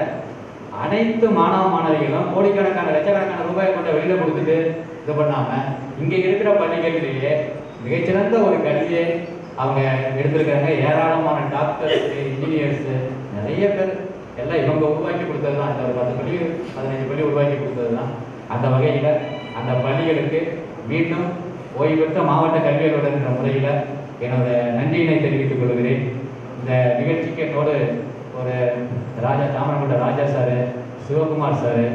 அனைத்து மாணவ மாணவிகளும் கோடிக்கணக்கான லட்சக்கணக்கான ரூபாய் கொண்ட வெளியில கொடுத்துட்டு இது பண்ணாம இங்க இருக்கிற பள்ளிகளிலேயே மிகச்சிறந்த ஒரு கல்வியை அவங்க எடுத்திருக்காங்க. ஏராளமான டாக்டர்ஸ் இன்ஜினியர்ஸ் நிறைய பேர். எல்லாம் இவங்க உருவாக்கி கொடுத்தது தான் அந்த ஒரு பத்து பள்ளி பதினஞ்சு பள்ளி உருவாக்கி கொடுத்தது தான் அந்த வகையில் அந்த பள்ளிகளுக்கு மீண்டும் ஓய்வு பெற்ற மாவட்ட கல்வி என்ற முறையில் என்னோட நன்றியினை தெரிவித்துக் கொள்கிறேன். இந்த நிகழ்ச்சிக்கு என்னோடு ஒரு ராஜா தாமரங்குண்ட ராஜா சாரு சிவகுமார் சாரு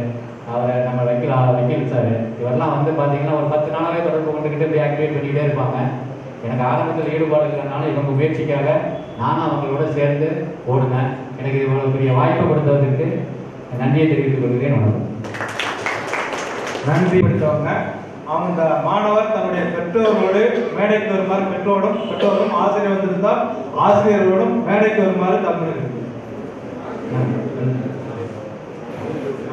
அவரை நம்ம வைக்கல வக்கீல் சார் இவரெல்லாம் வந்து பார்த்தீங்கன்னா ஒரு பத்து நாளாகவே தொடர்பு கொண்டுக்கிட்டு போய் ஆக்டிவேட் பண்ணிக்கிட்டே இருப்பாங்க. எனக்கு ஆரம்பத்தில் ஈடுபாடு இருக்கிறனால இவங்க முயற்சிக்காக நானும் அவங்களோட சேர்ந்து ஓடுனேன். எனக்கு இவ்வளவு பெரிய வாய்ப்பு கொடுத்ததற்கு நன்றியை தெரிவித்துக் கொள்கிறேன். வணக்கம். நன்றி படித்தவங்க. அவங்க மாணவர் தன்னுடைய பெற்றோர்களோடு மேடைக்கு வருமாறு பெற்றோரும் பெற்றோரும் ஆசிரியர் வந்திருந்தால் ஆசிரியர்களோடும் மேடைக்கு வருமாறு தமிழ்.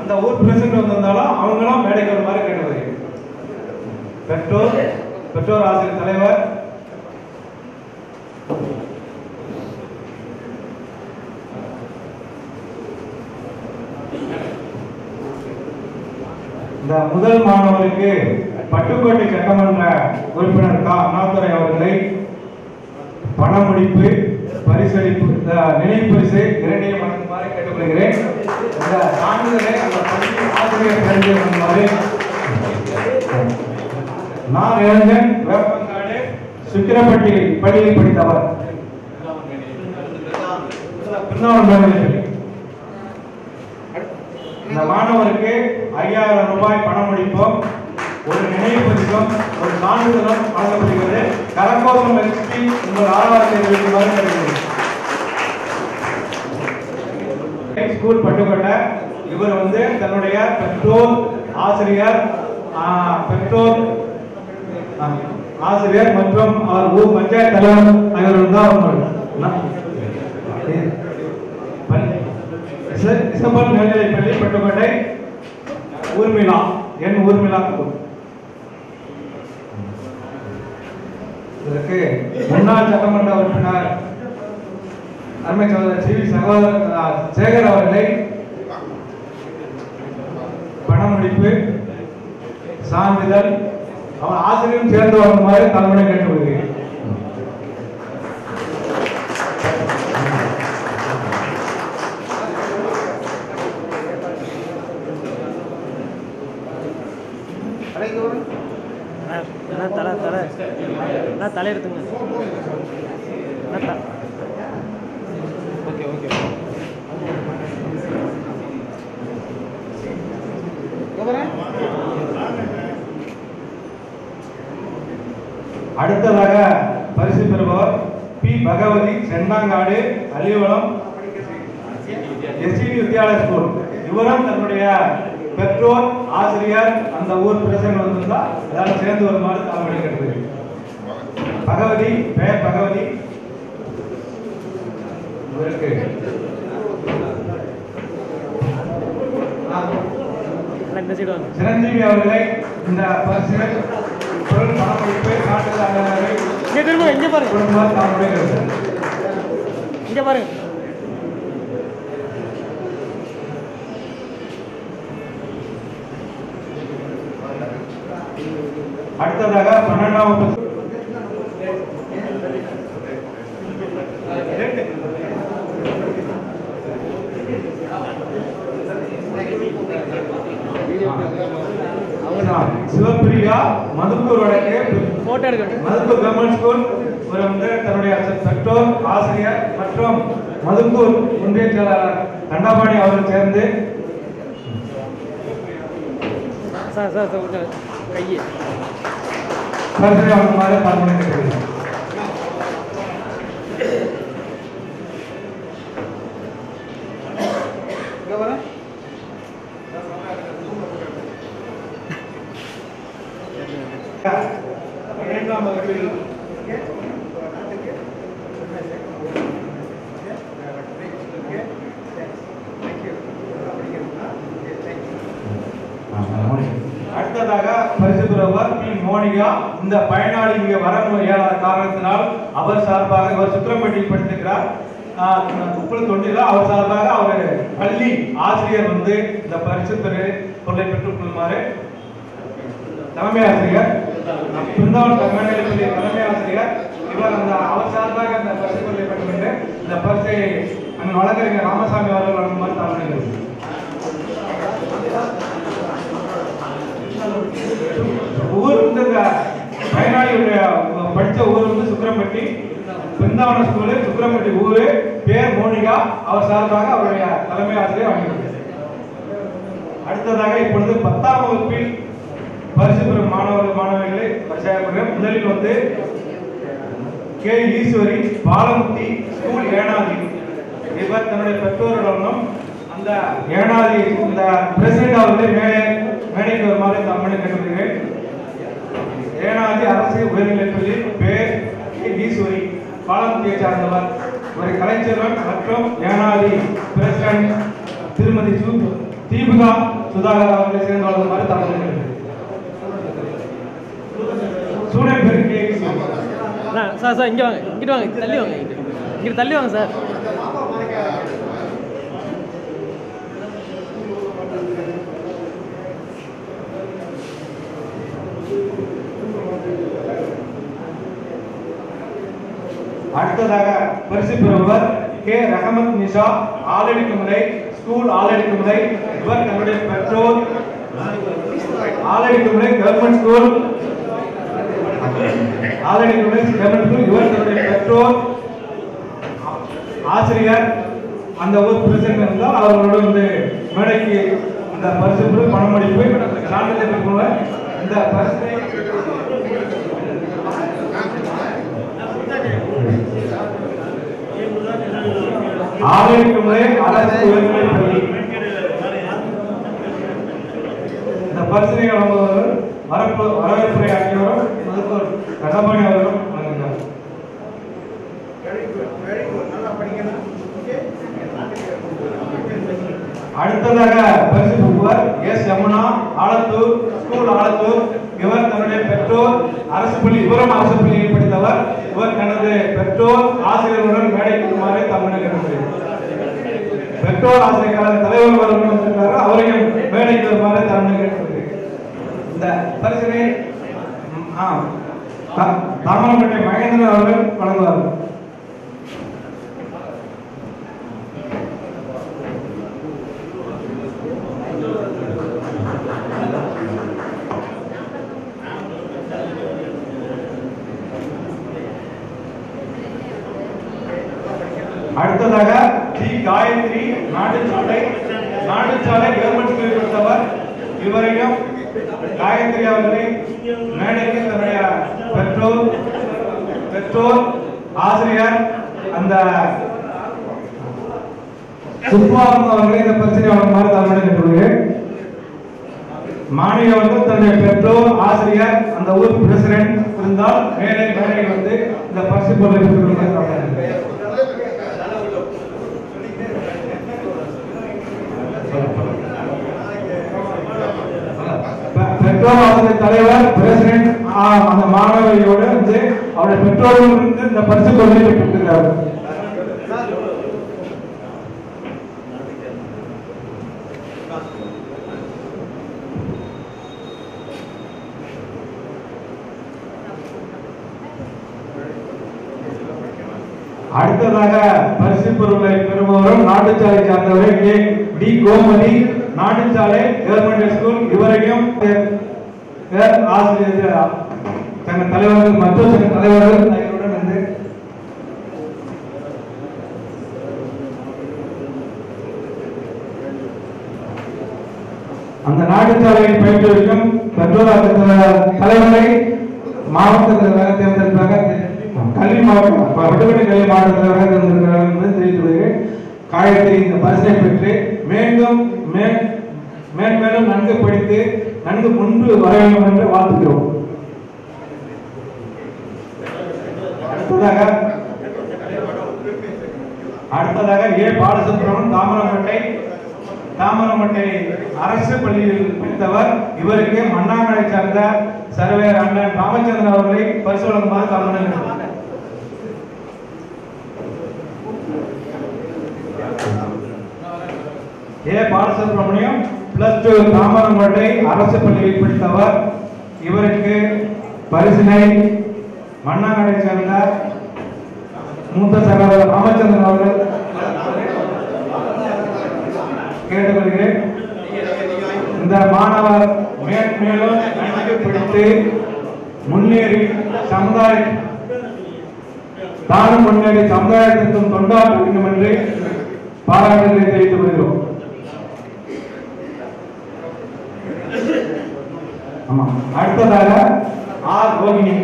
அந்த ஊர் பிரசிடண்ட் வந்திருந்தாலும் அவங்களும் மேடைக்கு வருமாறு கேட்டுக்கொள்கிறேன் பெற்றோர் பெற்றோர் ஆசிரியர் தலைவர் இந்த முதல் மாணவருக்கு பட்டுக்கோட்டை சட்டமன்ற உறுப்பினர் கா. அண்ணாதுரை அவர்களை பணமுடிப்பு பரிசளிப்பு இந்த நினைவு பரிசு இரண்டையும் வழங்குமாறு கேட்டுக்கொள்கிறேன். இந்த சான்றிதழை அந்த பள்ளி ஆசிரியர் நான் இளைஞன் வேப்பங்காடு சுக்கிரப்பட்டி பள்ளியில் படித்தவர். இந்த மாணவருக்கு ஐயாயிரம் ரூபாய் பணம் முடிப்போம் ஒரு நினைவு பரிசும் ஒரு சான்றிதழும் வழங்கப்படுகிறது. கரங்கோபம் எஸ்பி உங்கள் ஆரவாரத்தை தெரிவிக்குமாறு கேட்டுக்கொள்கிறேன். ஸ்கூல் பட்டுக்கொண்ட இவர் வந்து தன்னுடைய பெற்றோர் ஆசிரியர் பெற்றோர் ஆமாம் ஆசிரியர் மற்றும் அவர் ஊர் பஞ்சாயத்து தலைவர் அவர்கள். தான் அவர் இச- இசப்பல் மேல்நிலைப்பள்ளி பட்டுக்கோட்டை ஊர்மிளா. என் ஊர்மிளா இதற்கு முன்னாள் சட்டமன்ற உறுப்பினர் அருமை சகோதரர் சி. வி. சகோதரர் சேகர் அவர்களை பணமுடிப்பு சான்றிதழ் அவர் ஆசிரியரும் சேர்ந்து வருமாறு தலைமுறை கேட்டு விடுகிறேன் தலை. அடுத்ததாக பரிசு பெறுபவர் P. Bhagavathi Chennangadu Alivalam SCT Vidyalaya school. இவரும் தன்னுடைய பெற்றோர் ஆசிரியர் அந்த ஊர் பிரசங்க வந்திருந்தா எல்லாரும் சேர்ந்து வருமாறு தாமரை கேட்கிறேன் பகவதி பெயர் பகவதி. இவருக்கு சிரஞ்சீவி அவர்களை இந்த பரிசு பொருள் பணமளிப்பு இங்கே திரும்ப இங்கே பாருங்க இங்கே பாருங்க அடுத்ததாக பன்னெண்டாம் வகுப்பு சிவப்பிரியா மதுக்கூர் வடக்கு ஃபோட்டோ எடுக்கணும் மதுக்கூர் கவர்மெண்ட் ஸ்கூல் ஒரு வந்து தன்னுடைய பெற்றோர் ஆசிரியர் மற்றும் மதுக்கூர் ஒன்றிய செயலாளர் தண்டாபாணி அவர்கள் சேர்ந்து சார் சார் சார் கையை. பரிசனை வழங்குமாறு தாழ்மையை கேட்டுக்கொள்கிறேன். இரண்டாம் வகுப்பில் அடுத்ததாக பரிசு பெறுவர் பி மோனிகா இந்த பயனாளி இங்கே வர முடியாத காரணத்தினால் அவர் சார்பாக இவர் சுத்திரம்பட்டியில் படித்திருக்கிறார். ஆஹ் உப்புள் தொண்டில அவர் சார்பாக அவர் பள்ளி ஆசிரியர் வந்து இந்த பரிசு பொருளை பெற்றுக் கொள்ளுமாறு. தலைமை ஆசிரியர் பிருந்தாவன் மேல்நிலைப் தலைமை ஆசிரியர் இவர் அந்த அவர் சார்பாக அந்த பரிசு பொருளை பெற்றுக்கொண்டு இந்த பரிசை அங்கே வழக்கறிஞர் ராமசாமி அவர்கள் வழங்குமாறு தலைமை ஊர் வந்து இந்த பயனாளியுடைய படித்த ஊர் வந்து சுக்கரம்பட்டி. பிருந்தாவன ஸ்கூலு சுக்கரம்பட்டி ஊரு. பேர் மோனிகா. அவர் சார்பாக அவருடைய தலைமை ஆசிரியர் வழங்கினார் அடுத்ததாக இப்பொழுது பத்தாம் வகுப்பில் பரிசு பெறும் மாணவர்கள் மாணவிகளை பரிசாயப்படுகிறேன் முதலில் வந்து கே. ஈஸ்வரி பாலமுத்தி ஸ்கூல் ஏனாதி. இவர் தன்னுடைய பெற்றோர்களும் அந்த ஏனாதி இந்த பிரசிடண்ட் அவர்களை மேலே மேடைக்கு வருமாறு தம்மனை கேட்டுக்கொள்கிறேன். ஏனாதி அரசு உயர்நிலைப்பள்ளி பேர் ஈஸ்வரி பாலமுத்தியை சார்ந்தவர். ஒரு கலைச்செல்வன் மற்றும் ஏனாதி பிரசிடண்ட் திருமதி சு தீபிகா சுதாகர் அவர்களை சேர்ந்து வளர்ந்துமாறு தம்மனை சூழல் சார். சார் இங்கே வாங்க இங்கிட்டு வாங்க தள்ளி வாங்க இங்கிட்டு தள்ளி வாங்க சார். அடுத்ததாக பரிசு பெறுபவர் கே. ரஹமத் நிஷா ஆலடிக்கு முறை ஸ்கூல் ஆலடிக்கு முறை இவர் தன்னுடைய பெற்றோர். ஆலடிக்கு முறை கவர்மெண்ட் ஸ்கூல் ஆலடிக்கு முறை கவர்மெண்ட் ஸ்கூல் இவர் தன்னுடைய பெற்றோர். ஆசிரியர். அந்த ஊர் பிரசிடண்ட் இருந்தால் அவர்களோட வந்து மேடைக்கு அந்த பரிசு பெறு பணமளிப்பு. சான்றிதழ் இந்த பரிசு ஆலயக்கு முறை அரசு இந்த பரிசனை வழங்குபவர் வரப்பு வரவேற்புரை ஆகியோரும் மருத்துவர் அவர்களும் அடுத்ததாக பரிசு பெறுபவர் எஸ் யமுனா ஆலத்தூர் ஸ்கூல் ஆலத்தூர் இவர் தன்னுடைய பெற்றோர் அரசு பள்ளி விவரம் அரசு பள்ளியில் படித்தவர் இவர் தனது பெற்றோர் ஆசிரியருடன் மேடைக்கு வருமாறு தமிழக பெற்றோர் ஆசிரியர் தலைவர் அவர்கள் வந்திருக்காரு அவரையும் மேடைக்கு வருமாறு தமிழக இந்த பரிசனை ம், மகேந்திரன் அவர்கள் வழங்குவார்கள் அடுத்ததாக டி காயத்ரி நாடுச்சாலை நாடுச்சாலை கவர்மெண்ட் ஸ்கூலில் படித்தவர் இவரையும் காயத்ரி அவர்களை மேடைக்கு தன்னுடைய பெற்றோர் பெற்றோர் ஆசிரியர் அந்த சுப்பாரம் அவர்களை இந்த பிரச்சனை வழங்குமாறு தலைமுறை கேட்டுள்ளேன் மாணவி அவர்கள் தன்னுடைய பெற்றோர் ஆசிரியர் அந்த ஊர் பிரசிடென்ட் இருந்தால் மேலே மேலே வந்து இந்த பரிசு பொருளை பெற்றோர் ஆசிரியர் தலைவர் பிரசிடென்ட் அந்த மாணவியோடு வந்து அவருடைய பெற்றோர்கள் இருந்து இந்த பரிசு பொருளை பெற்றிருக்கிறார் அடுத்ததாக பரிசு பொருளை பெறுபவரும் Nattuchalai சார்ந்தவரே K. T. Gomathi Nattuchalai government school இவரையும் ஆசிரியர் சங்க தலைவர்கள் மற்ற சங்க தலைவர்கள் ஆகியோருடன் வந்து அந்த நாட்டுச்சாலையை பயிற்றுவிக்கும் பெற்றோர் தலைவரை மாவட்ட தேர்ந்தெடுப்பாங்க கல்வி மாவட்டம் விடுபடி கல்வி மாவட்டத்தில் தேர்ந்தெடுக்கிறார்கள் என்று தெரிவித்துள்ளது காயத்தை இந்த பரிசை பெற்று மேலும் மேல் மேன்மேலும் நன்கு படித்து நன்கு முன்பு வர வேண்டும் என்று வாழ்த்துகிறோம். அடுத்ததாக அடுத்ததாக ஏ. பாலசுப்ரமன் தாமரமட்டை தாமரமட்டை அரசு பள்ளியில் படித்தவர். இவருக்கு மன்னாமலை சார்ந்த சர்வேயர் அண்ணன் ராமச்சந்திரன் அவர்களை பரிசு வழங்குமாறு தமிழக A Balasubramaniam plus two Thamarankottai அரசு பள்ளியில் படித்தவர். இவருக்கு பரிசினை மன்னாங்கடை சேர்ந்த மூத்த சகோதரர் ராமச்சந்திரன் அவர்கள். கேட்டுக்கொள்கிறேன். இந்த மாணவர் மேற்மேலும் நன்கு பிடித்து முன்னேறி சமுதாய தானும் முன்னேறி சமுதாயத்திற்கும் தொண்டாற்ற வேண்டும் என்று பாராட்டுகளை தெரிவித்து வருகிறோம் ஆமா. அடுத்ததாக ஆர் ரோகிணி.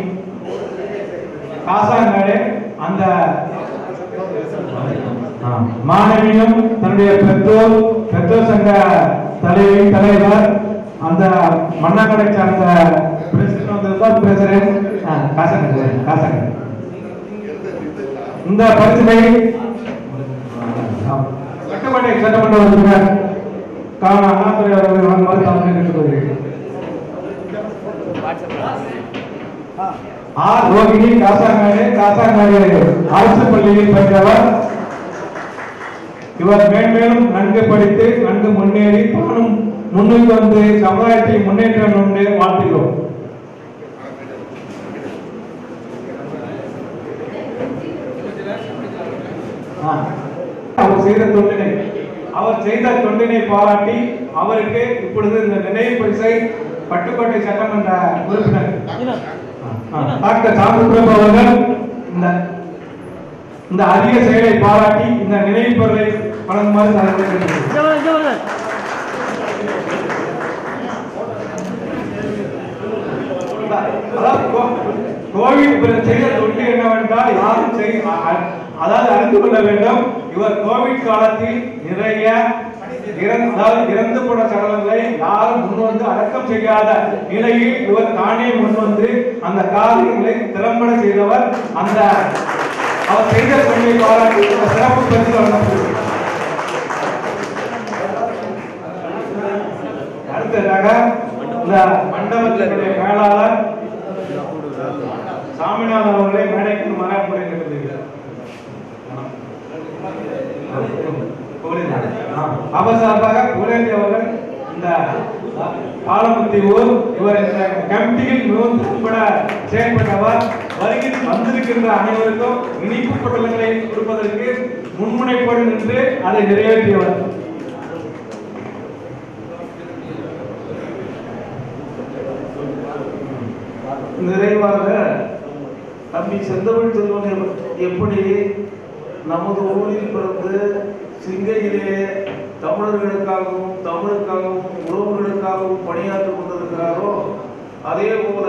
காசாங்காடு அந்த ஆ, மாணவியும் தன்னுடைய பெற்றோர் பெற்றோர் சங்க தலைவி தலைவர் அந்த மன்னாக்கடை சார்ந்த பிரசிடன்ட் வந்ததுதான் காசாங்காடு காசாங்காடு இந்த பரிசுகளை சட்டமன்ற சட்டமன்ற உறுப்பினர் காண அண்ணாதுரை அவர்கள் வழங்குமாறு தாழ்மை ஆர் ரோகிணி காசாங்காடு காசாங்காடு அரசு பள்ளியில் பயின்றவர் இவர் மேன்மேலும் நன்கு படித்து நன்கு முன்னேறி தானும் முன்னுக்கு வந்து சமுதாயத்தை முன்னேற்றம் என்று வாழ்த்துகிறோம். அவர் செய்த தொண்டினை அவர் செய்த தொண்டினை பாராட்டி அவருக்கு இப்பொழுது இந்த நினைவு பரிசை பட்டுக்கோட்டை சட்டமன்ற உறுப்பினர். டாக்டர் சாந்தபிரபு அவர்கள் இந்த இந்த அரிய செயலை பாராட்டி இந்த நினைவு பொருளை வழங்குமாறு தலைவர் கோவிட் செய்த தொண்டு என்னவென்றால் யாரும் அதாவது அறிந்து கொள்ள வேண்டும் இவர் கோவிட் காலத்தில் நிறைய இறந்து இறந்து போன சடலங்களை யாரும் முன்வந்து அடக்கம் செய்யாத நிலையில் இவர் தானே முன்வந்து அந்த காரியங்களை திறம்பட செய்தவர். அந்த அவர் செய்த பணியை பாராட்டி சிறப்பு பரிசு வழங்கப்படுகிறது அடுத்ததாக இந்த மண்டபத்தினுடைய மேலாளர் சாமிநாதன் அவர்களை மேடைக்கு மரப்படுகிறது அவர் சார்பாக புலேந்தி அவர்கள் இந்த பாலமுத்தி ஊர் இவர் இந்த கமிட்டியில் மிகவும் திட்டப்பட செயல்பட்டவர். வருகை வந்திருக்கின்ற அனைவருக்கும் இனிப்பு பொட்டலங்களை கொடுப்பதற்கு முன்முனைப்போடு நின்று அதை நிறைவேற்றியவர். நிறைவாக தம்பி செந்தமிழ் செல்வன் எப்படி நமது ஊரில் பிறந்து சிங்கையிலே தமிழர்களுக்காகவும் தமிழுக்காகவும் உறவுகளுக்காகவும் பணியாற்றி கொண்டிருக்கிறாரோ அதே போல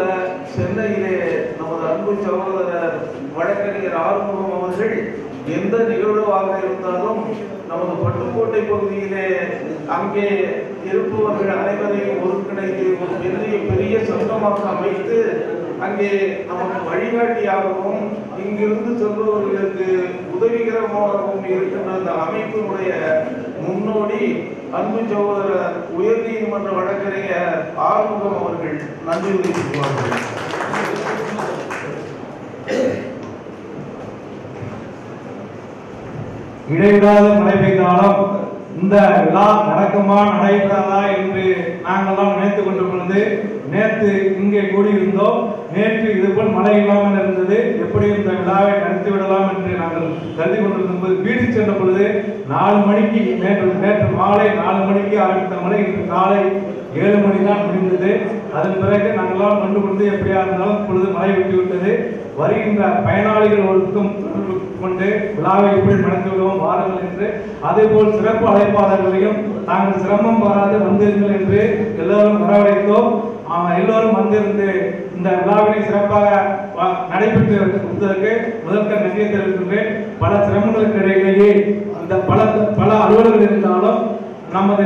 சென்னையிலே நமது அன்பு சகோதரர் வழக்கறிஞர் ஆறுமுகம் அவர்கள் எந்த நிகழ்வாக இருந்தாலும் நமது பட்டுக்கோட்டை பகுதியிலே அங்கே இருப்பவர்கள் அனைவரையும் ஒருங்கிணைத்து ஒரு பெரிய பெரிய சங்கமாக அமைத்து அங்கே நமக்கு வழிகாட்டியாகவும் இங்கிருந்து செல்பவர்களுக்கு உதவிகரமாகவும் இருக்கின்ற அந்த அமைப்பினுடைய முன்னோடி அன்பு சகோதரர் உயர்நீதிமன்ற வழக்கறிஞர் ஆறுமுகம் அவர்கள் நன்றி தெரிவித்துள்ளார்கள் இடைவிடாத மழை பெய்தாலும் இந்த விழா நடக்குமா நடைபெறாதா என்று நாங்கள்லாம் நினைத்துக் கொண்டிருந்தது நேற்று இங்கே கூடியிருந்தோம். நேற்று இதுபோல் மழை இல்லாமல் இருந்தது. எப்படி இந்த விழாவை நடத்தி விடலாம் என்று நாங்கள் கருதி கொண்டிருந்த போது வீடு சென்ற பொழுது நாலு மணிக்கு நேற்று நேற்று மாலை நாலு மணிக்கு ஆரம்பித்த மழை இன்று காலை ஏழு மணி தான் முடிந்தது. அதன் பிறகு நாங்கள்லாம் கொண்டு கொண்டு எப்படியா இருந்தாலும் பொழுது மழை விட்டு விட்டது வருகின்ற பயனாளிகள் ஒருக்கும் கொண்டு விழாவை எப்படி நடத்திவிடுவோம் வாருங்கள் என்று. அதே போல் சிறப்பு அழைப்பாளர்களையும் நாங்கள் சிரமம் பாராது வந்திருங்கள் என்று எல்லோரும் வரவழைத்தோம். எல்லோரும் வந்திருந்து இந்த விழாவினை சிறப்பாக நடைபெற்று கொடுத்ததற்கு முதற்க நன்றியை தெரிவிக்கின்றேன் பல சிரமங்களுக்கு இடையிலேயே அந்த பல பல அலுவலர்கள் இருந்தாலும் நமது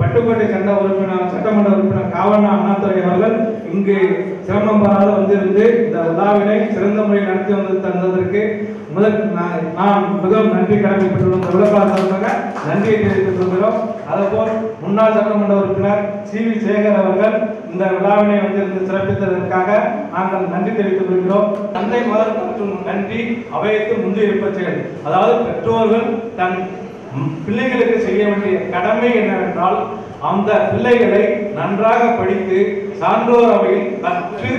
பட்டுக்கோட்டை சட்ட உறுப்பினர் சட்டமன்ற உறுப்பினர் காவண்ணா அண்ணாதுரை அவர்கள் இங்கு சிரமம் பாராத வந்திருந்து இந்த விழாவினை சிறந்த முறையில் நடத்தி வந்து தந்ததற்கு முதல் நான் நான் மிகவும் நன்றி கடமைப்பட்டுள்ள இந்த விழா நன்றியை தெரிவித்துக் கொள்கிறோம். அதேபோல் முன்னாள் சட்டமன்ற உறுப்பினர் சி. வி. சேகர் அவர்கள் இந்த விழாவினை வந்திருந்து சிறப்பித்ததற்காக நாங்கள் நன்றி தெரிவித்துக் கொள்கிறோம். தந்தை மலர் மற்றும் நன்றி அவையத்து முந்தி செயல் அதாவது பெற்றோர்கள் தன் பிள்ளைகளுக்கு செய்ய வேண்டிய கடமை என்னவென்றால் அந்த பிள்ளைகளை நன்றாக படித்து சான்றோர் அவையில் கற்று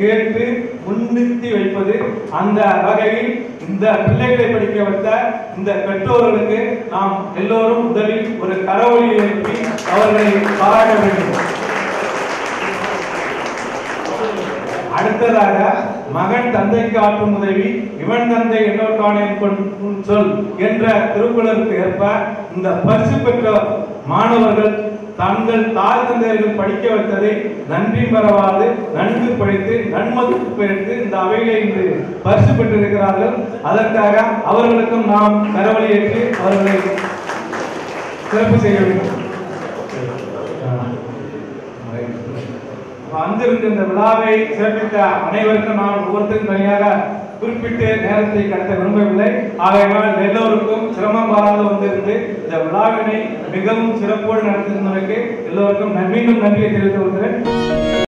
கேட்டு முன்னிறுத்தி வைப்பது அந்த வகையில் இந்த பிள்ளைகளை படிக்க வைத்த இந்த பெற்றோர்களுக்கு நாம் எல்லோரும் முதலில் ஒரு கரவொலி எழுப்பி அவர்களை பாராட்ட வேண்டும். அடுத்ததாக மகன் தந்தைக்கு ஆற்றும் உதவி இவன் தந்தை என்னோர்கானே சொல் என்ற திருக்குறளுக்கு ஏற்ப இந்த பரிசு பெற்ற மாணவர்கள் தங்கள் தாய் தந்தையர்கள் படிக்க வைத்ததை நன்றி பெறவாது நன்கு படித்து நன்மதிப்பு பெற்று இந்த அவையிலே இன்று பரிசு பெற்றிருக்கிறார்கள். அதற்காக அவர்களுக்கும் நாம் கரவழியேற்று அவர்களை சிறப்பு செய்ய வேண்டும். வந்திருந்த இந்த விழாவை சிறப்பித்த அனைவருக்கும் நான் ஒவ்வொருத்தரும் தனியாக குறிப்பிட்டு நேரத்தை கடத்த விரும்பவில்லை. ஆகையால் எல்லோருக்கும் சிரமம் வராது வந்திருந்து இந்த விழாவினை மிகவும் சிறப்போடு நடத்தியிருந்தமைக்கு எல்லோருக்கும் நன்- மீண்டும் நன்றியை தெரிவித்து வருகிறேன்